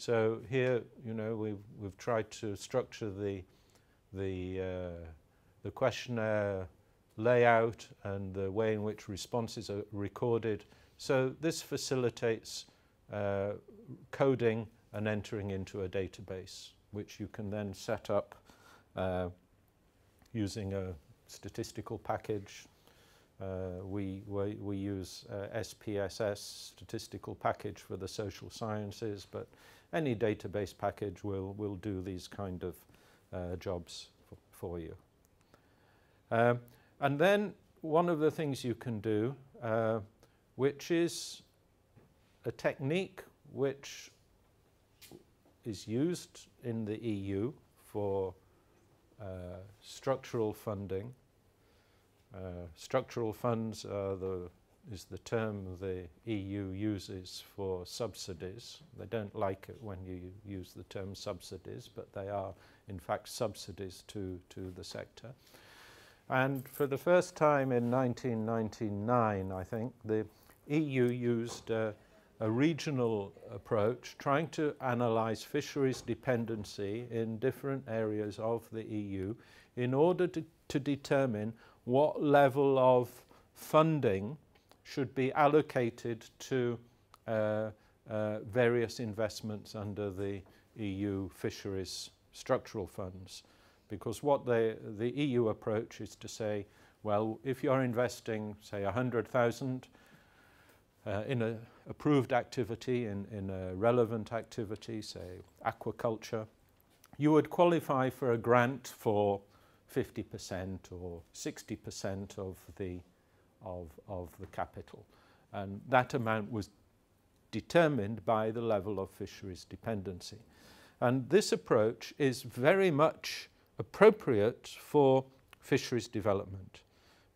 So here, you know, we've, we've tried to structure the, the, uh, the questionnaire layout and the way in which responses are recorded. So this facilitates uh, coding and entering into a database, which you can then set up uh, using a statistical package. Uh, we, we, we, use uh, SPSS, statistical package for the social sciences, but any database package will, will do these kind of uh, jobs for you. Um, and then one of the things you can do, uh, which is a technique which is used in the EU for uh, structural funding. Uh, structural funds the, is the term the EU uses for subsidies. They don't like it when you use the term subsidies, but they are in fact subsidies to, to the sector. And for the first time in 1999, I think, the EU used a regional approach trying to analyze fisheries dependency in different areas of the EU in order to, to determine what level of funding should be allocated to uh, uh, various investments under the EU fisheries structural funds. Because what they, the EU approach is to say, well, if you're investing, say, 100,000 uh, in an approved activity, in, in a relevant activity, say aquaculture, you would qualify for a grant for 50% or 60% of the, of, of the capital. And that amount was determined by the level of fisheries dependency. And this approach is very much appropriate for fisheries development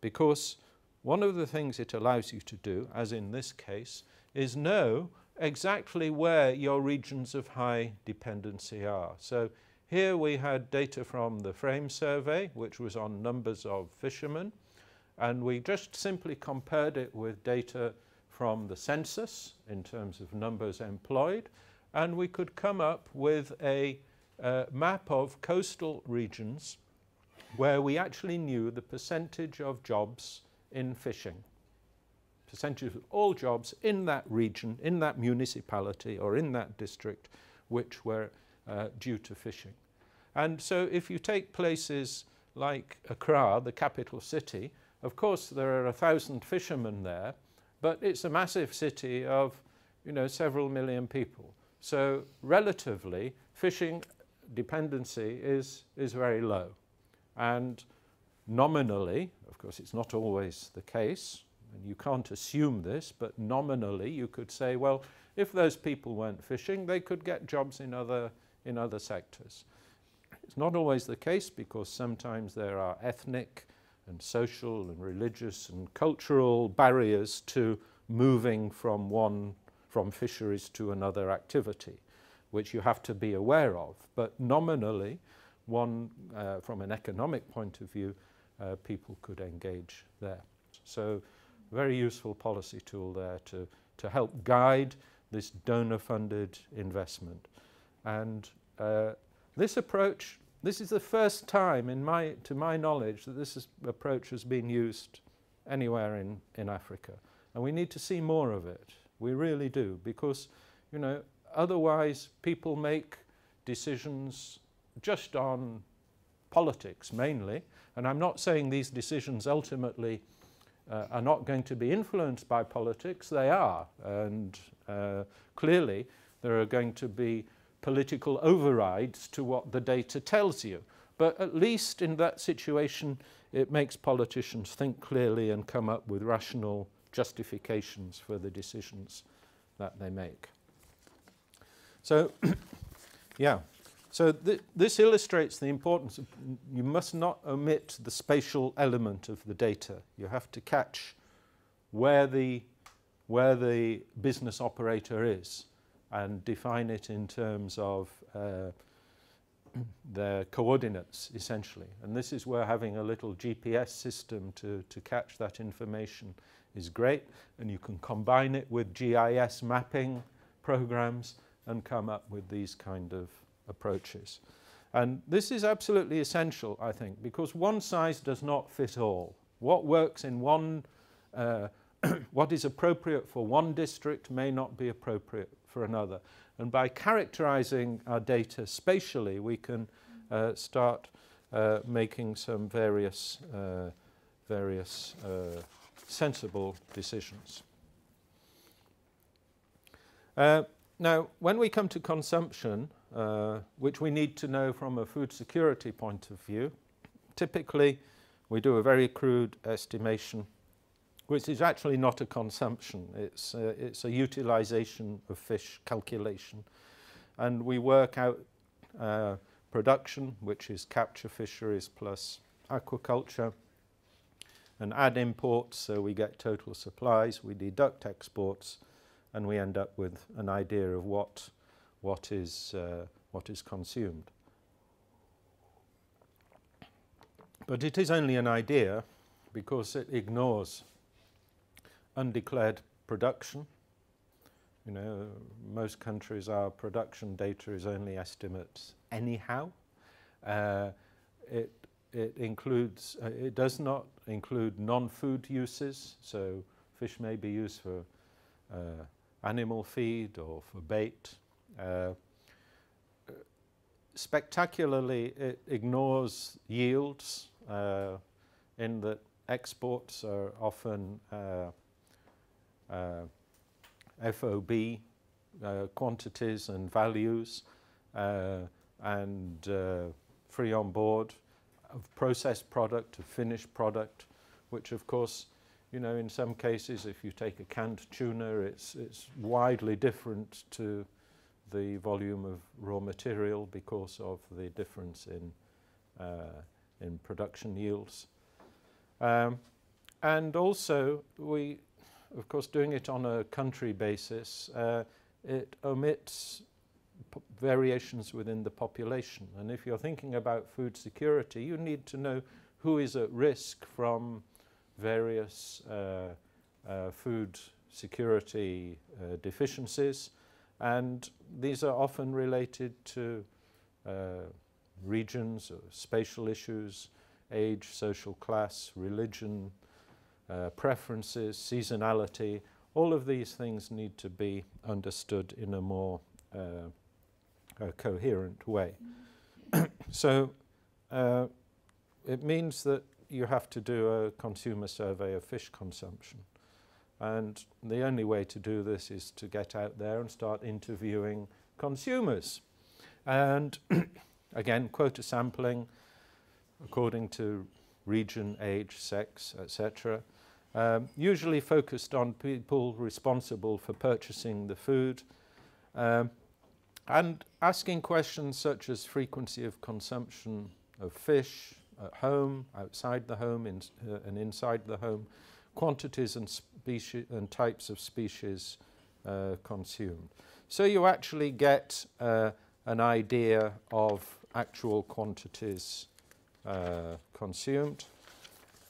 because one of the things it allows you to do, as in this case, is know exactly where your regions of high dependency are. So here we had data from the frame survey, which was on numbers of fishermen, and we just simply compared it with data from the census in terms of numbers employed, and we could come up with a uh, map of coastal regions where we actually knew the percentage of jobs in fishing, percentage of all jobs in that region, in that municipality or in that district which were uh, due to fishing. And so if you take places like Accra, the capital city, of course there are a thousand fishermen there, but it's a massive city of you know, several million people. So relatively, fishing dependency is, is very low. And nominally, of course it's not always the case, and you can't assume this, but nominally you could say, well, if those people weren't fishing, they could get jobs in other, in other sectors. It's not always the case because sometimes there are ethnic and social and religious and cultural barriers to moving from one from fisheries to another activity, which you have to be aware of. But nominally, one, uh, from an economic point of view, uh, people could engage there. So very useful policy tool there to, to help guide this donor-funded investment. And uh, this approach, this is the first time, in my, to my knowledge, that this is, approach has been used anywhere in, in Africa. And we need to see more of it. We really do, because, you know, otherwise people make decisions just on politics mainly. And I'm not saying these decisions ultimately uh, are not going to be influenced by politics. They are. And uh, clearly there are going to be political overrides to what the data tells you. But at least in that situation, it makes politicians think clearly and come up with rational justifications for the decisions that they make. So, [COUGHS] yeah. So th this illustrates the importance of, you must not omit the spatial element of the data. You have to catch where the, where the business operator is and define it in terms of uh, their coordinates, essentially. And this is where having a little GPS system to, to catch that information is great. And you can combine it with GIS mapping programs and come up with these kind of approaches. And this is absolutely essential, I think, because one size does not fit all. What works in one, uh, [CLEARS THROAT] what is appropriate for one district may not be appropriate for another. And by characterizing our data spatially, we can uh, start uh, making some various, uh, various uh, sensible decisions. Uh, now, when we come to consumption, uh, which we need to know from a food security point of view, typically we do a very crude estimation which is actually not a consumption. It's, uh, it's a utilization of fish calculation. And we work out uh, production, which is capture fisheries plus aquaculture, and add imports, so we get total supplies, we deduct exports, and we end up with an idea of what, what, is, uh, what is consumed. But it is only an idea because it ignores undeclared production. You know, most countries, our production data is only estimates anyhow. Uh, it, it includes, uh, it does not include non-food uses, so fish may be used for uh, animal feed or for bait. Uh, spectacularly, it ignores yields uh, in that exports are often uh, FOB uh, quantities and values uh, and free on board of processed product to finished product, which of course, you know, in some cases, if you take a canned tuna, it's, it's widely different to the volume of raw material because of the difference in, uh, in production yields. Um, and also, we of course, doing it on a country basis, uh, it omits variations within the population. And if you're thinking about food security, you need to know who is at risk from various uh, uh, food security uh, deficiencies. And these are often related to uh, regions spatial issues. age, social class, religion, uh, preferences, seasonality, all of these things need to be understood in a more uh, a coherent way. [CLEARS THROAT] so uh, it means that you have to do a consumer survey of fish consumption. And the only way to do this is to get out there and start interviewing consumers. And [CLEARS THROAT] again, quota sampling according to region, age, sex, etc. Um, usually focused on people responsible for purchasing the food um, and asking questions such as frequency of consumption of fish at home, outside the home, in, uh, and inside the home, quantities and, and types of species uh, consumed. So you actually get uh, an idea of actual quantities uh, consumed.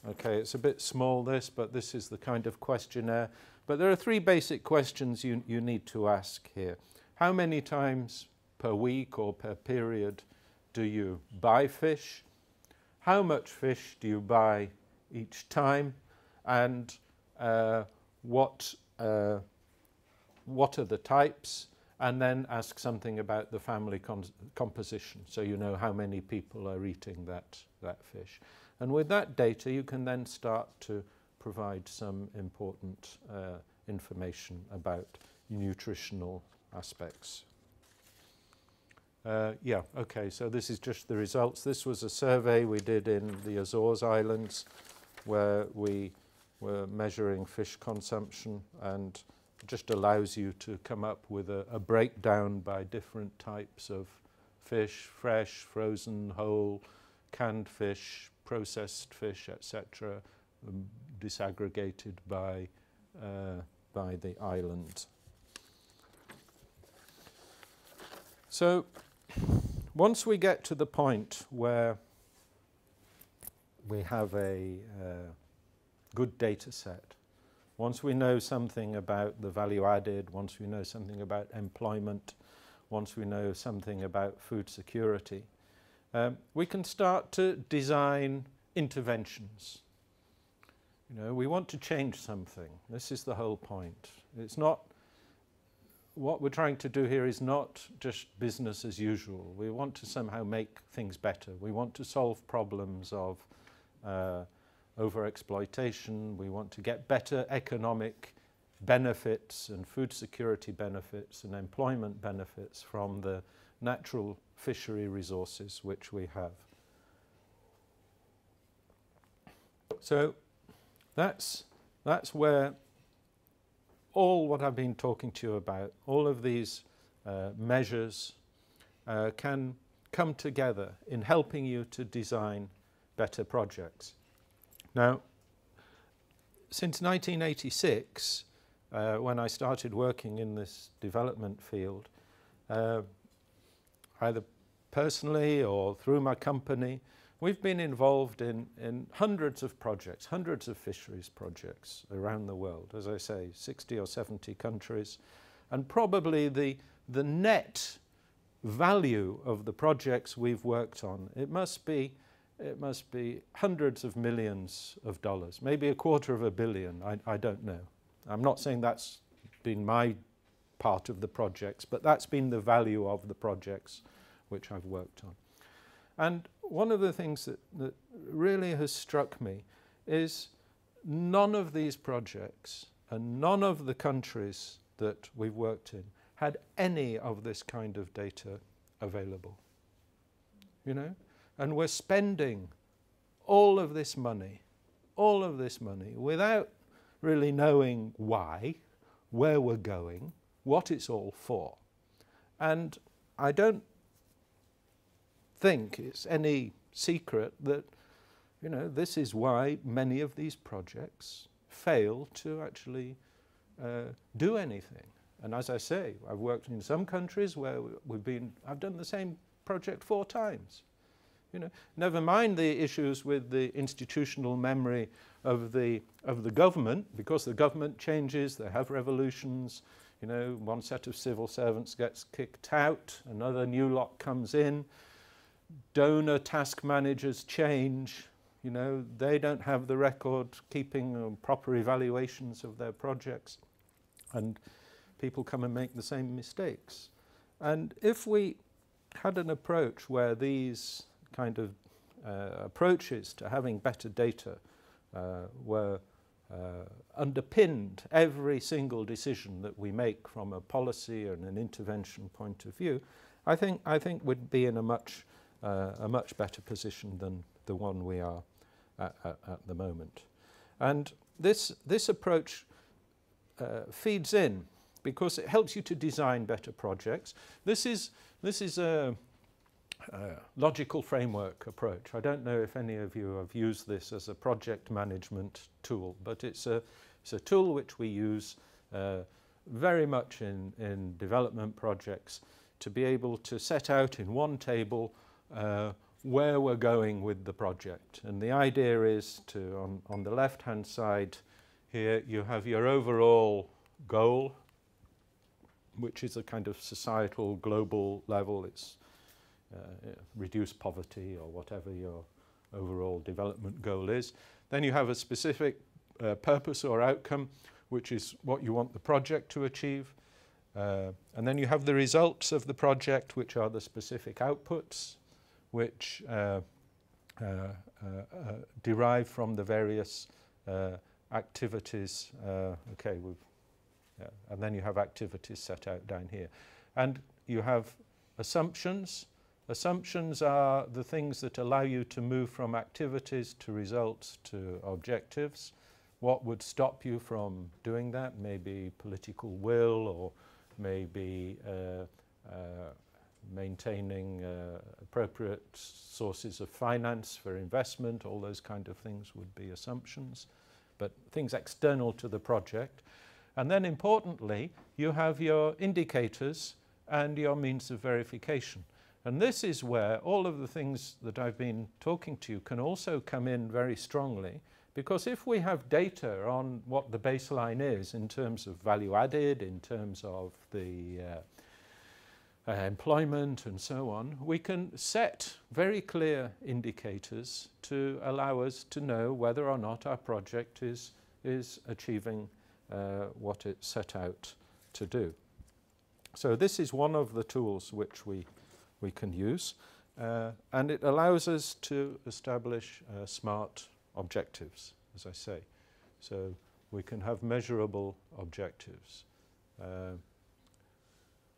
Okay, it's a bit small this, but this is the kind of questionnaire. But there are three basic questions you, you need to ask here. How many times per week or per period do you buy fish? How much fish do you buy each time? And uh, what, uh, what are the types? And then ask something about the family composition so you know how many people are eating that, that fish. And with that data, you can then start to provide some important uh, information about nutritional aspects. Uh, yeah, okay, so this is just the results. This was a survey we did in the Azores Islands where we were measuring fish consumption and just allows you to come up with a, a breakdown by different types of fish, fresh, frozen, whole, canned fish, processed fish, etc., um, disaggregated by, uh, by the island. So once we get to the point where we have a uh, good data set, once we know something about the value added, once we know something about employment, once we know something about food security, um, we can start to design interventions. You know, we want to change something. This is the whole point. It's not what we're trying to do here is not just business as usual. We want to somehow make things better. We want to solve problems of uh, overexploitation. We want to get better economic benefits and food security benefits and employment benefits from the natural fishery resources which we have. So that's, that's where all what I've been talking to you about, all of these uh, measures uh, can come together in helping you to design better projects. Now, since 1986, uh, when I started working in this development field, uh, either personally or through my company, We've been involved in, in hundreds of projects, hundreds of fisheries projects around the world, as I say, 60 or 70 countries. And probably the, the net value of the projects we've worked on, it must be, it must be hundreds of millions of dollars, maybe a quarter of a billion, I, I don't know. I'm not saying that's been my part of the projects, but that's been the value of the projects which I've worked on. And one of the things that, that really has struck me is none of these projects and none of the countries that we've worked in had any of this kind of data available. You know? And we're spending all of this money, all of this money, without really knowing why, where we're going, what it's all for. And I don't think it's any secret that, you know, this is why many of these projects fail to actually uh, do anything. And as I say, I've worked in some countries where we've been, I've done the same project four times. You know, never mind the issues with the institutional memory of the, of the government, because the government changes, they have revolutions, you know, one set of civil servants gets kicked out, another new lot comes in, donor task managers change, You know, they don't have the record keeping um, proper evaluations of their projects, and people come and make the same mistakes. And if we had an approach where these kind of uh, approaches to having better data uh, were uh, underpinned every single decision that we make from a policy and an intervention point of view, I think I think would be in a much uh, a much better position than the one we are at, at, at the moment. And this this approach uh, feeds in because it helps you to design better projects. This is this is a uh, logical framework approach. I don't know if any of you have used this as a project management tool, but it's a, it's a tool which we use uh, very much in, in development projects to be able to set out in one table uh, where we're going with the project. And the idea is to, on, on the left-hand side here, you have your overall goal, which is a kind of societal, global level. It's reduce poverty or whatever your overall development goal is. Then you have a specific uh, purpose or outcome, which is what you want the project to achieve. Uh, and then you have the results of the project, which are the specific outputs, which uh, uh, uh, derive from the various activities. okay, we've, yeah, and then you have activities set out down here. And you have assumptions, Assumptions are the things that allow you to move from activities to results to objectives. What would stop you from doing that? Maybe political will or maybe uh, uh, maintaining uh, appropriate sources of finance for investment, all those kind of things would be assumptions, but things external to the project. And then importantly, you have your indicators and your means of verification. And this is where all of the things that I've been talking to you can also come in very strongly because if we have data on what the baseline is in terms of value added, in terms of the uh, uh, employment and so on, we can set very clear indicators to allow us to know whether or not our project is, is achieving uh, what it set out to do. So this is one of the tools which we we can use. Uh, and it allows us to establish uh, smart objectives, as I say. So we can have measurable objectives. Uh,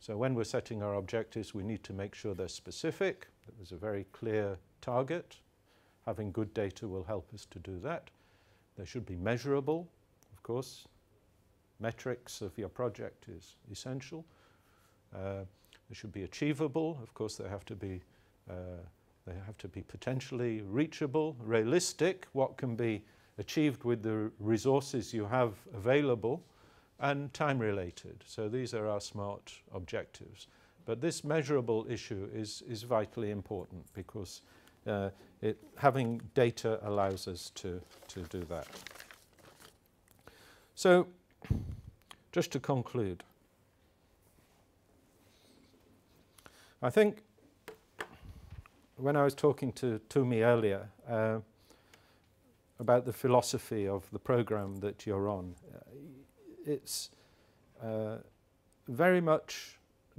so when we're setting our objectives, we need to make sure they're specific, that there's a very clear target. Having good data will help us to do that. They should be measurable, of course. Metrics of your project is essential. They should be achievable. Of course, they have to be uh, they have to be potentially reachable, realistic. What can be achieved with the resources you have available, and time related. So these are our smart objectives. But this measurable issue is is vitally important because uh, it, having data allows us to to do that. So, just to conclude. I think when I was talking to Tumi earlier uh, about the philosophy of the program that you're on, uh, it's uh, very much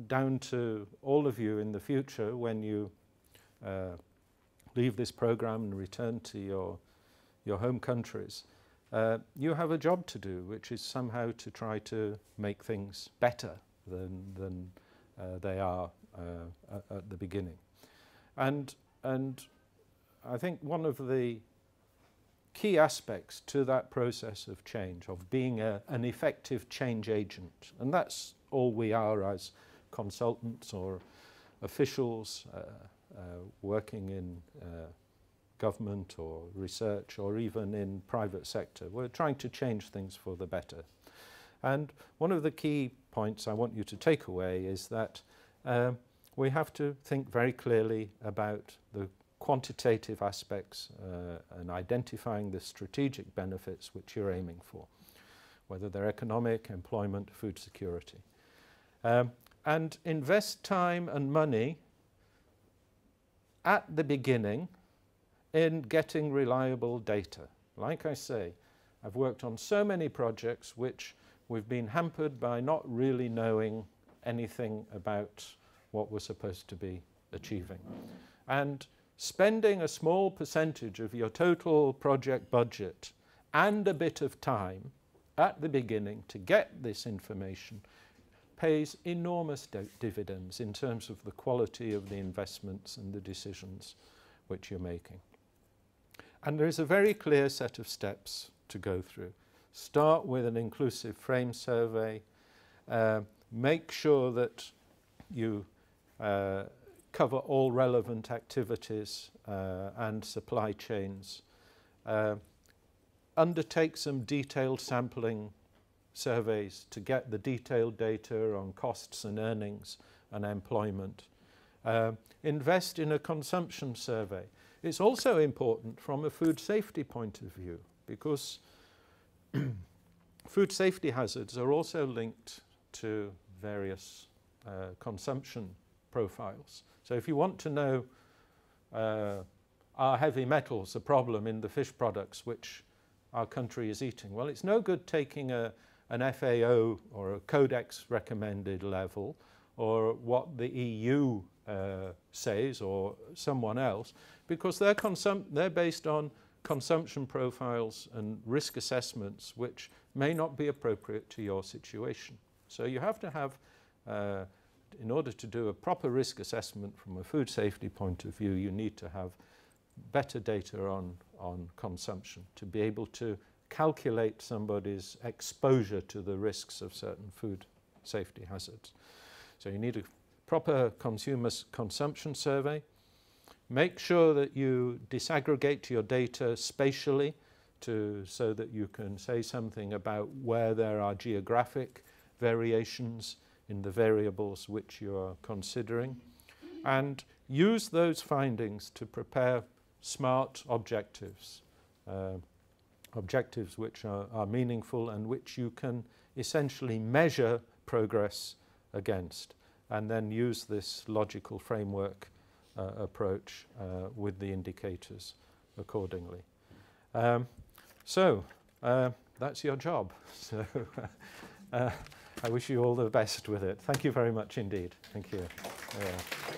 down to all of you in the future when you uh, leave this program and return to your, your home countries. Uh, you have a job to do, which is somehow to try to make things better than, than uh, they are at, at the beginning. And, and I think one of the key aspects to that process of change, of being a, an effective change agent, and that's all we are as consultants or officials uh, uh, working in uh, government or research or even in private sector. We're trying to change things for the better. And one of the key points I want you to take away is that um, we have to think very clearly about the quantitative aspects uh, and identifying the strategic benefits which you're aiming for, whether they're economic, employment, food security. Um, and invest time and money at the beginning in getting reliable data. Like I say, I've worked on so many projects which we've been hampered by not really knowing anything about what we're supposed to be achieving. And spending a small percentage of your total project budget and a bit of time at the beginning to get this information pays enormous dividends in terms of the quality of the investments and the decisions which you're making. And there is a very clear set of steps to go through. Start with an inclusive frame survey. Uh, make sure that you uh, cover all relevant activities uh, and supply chains. Uh, undertake some detailed sampling surveys to get the detailed data on costs and earnings and employment. Uh, invest in a consumption survey. It's also important from a food safety point of view because [CLEARS THROAT] food safety hazards are also linked to various uh, consumption profiles. So if you want to know uh, are heavy metals a problem in the fish products which our country is eating? Well, it's no good taking a, an FAO or a Codex recommended level or what the EU uh, says or someone else because they're, they're based on consumption profiles and risk assessments which may not be appropriate to your situation. So you have to have, uh, in order to do a proper risk assessment from a food safety point of view, you need to have better data on, on consumption to be able to calculate somebody's exposure to the risks of certain food safety hazards. So you need a proper consumer consumption survey. Make sure that you disaggregate your data spatially to, so that you can say something about where there are geographic variations in the variables which you are considering. And use those findings to prepare smart objectives, uh, objectives which are, are meaningful and which you can essentially measure progress against, and then use this logical framework uh, approach uh, with the indicators accordingly. Um, so, uh, that's your job. [LAUGHS] So, uh, I wish you all the best with it. Thank you very much indeed. Thank you. Yeah.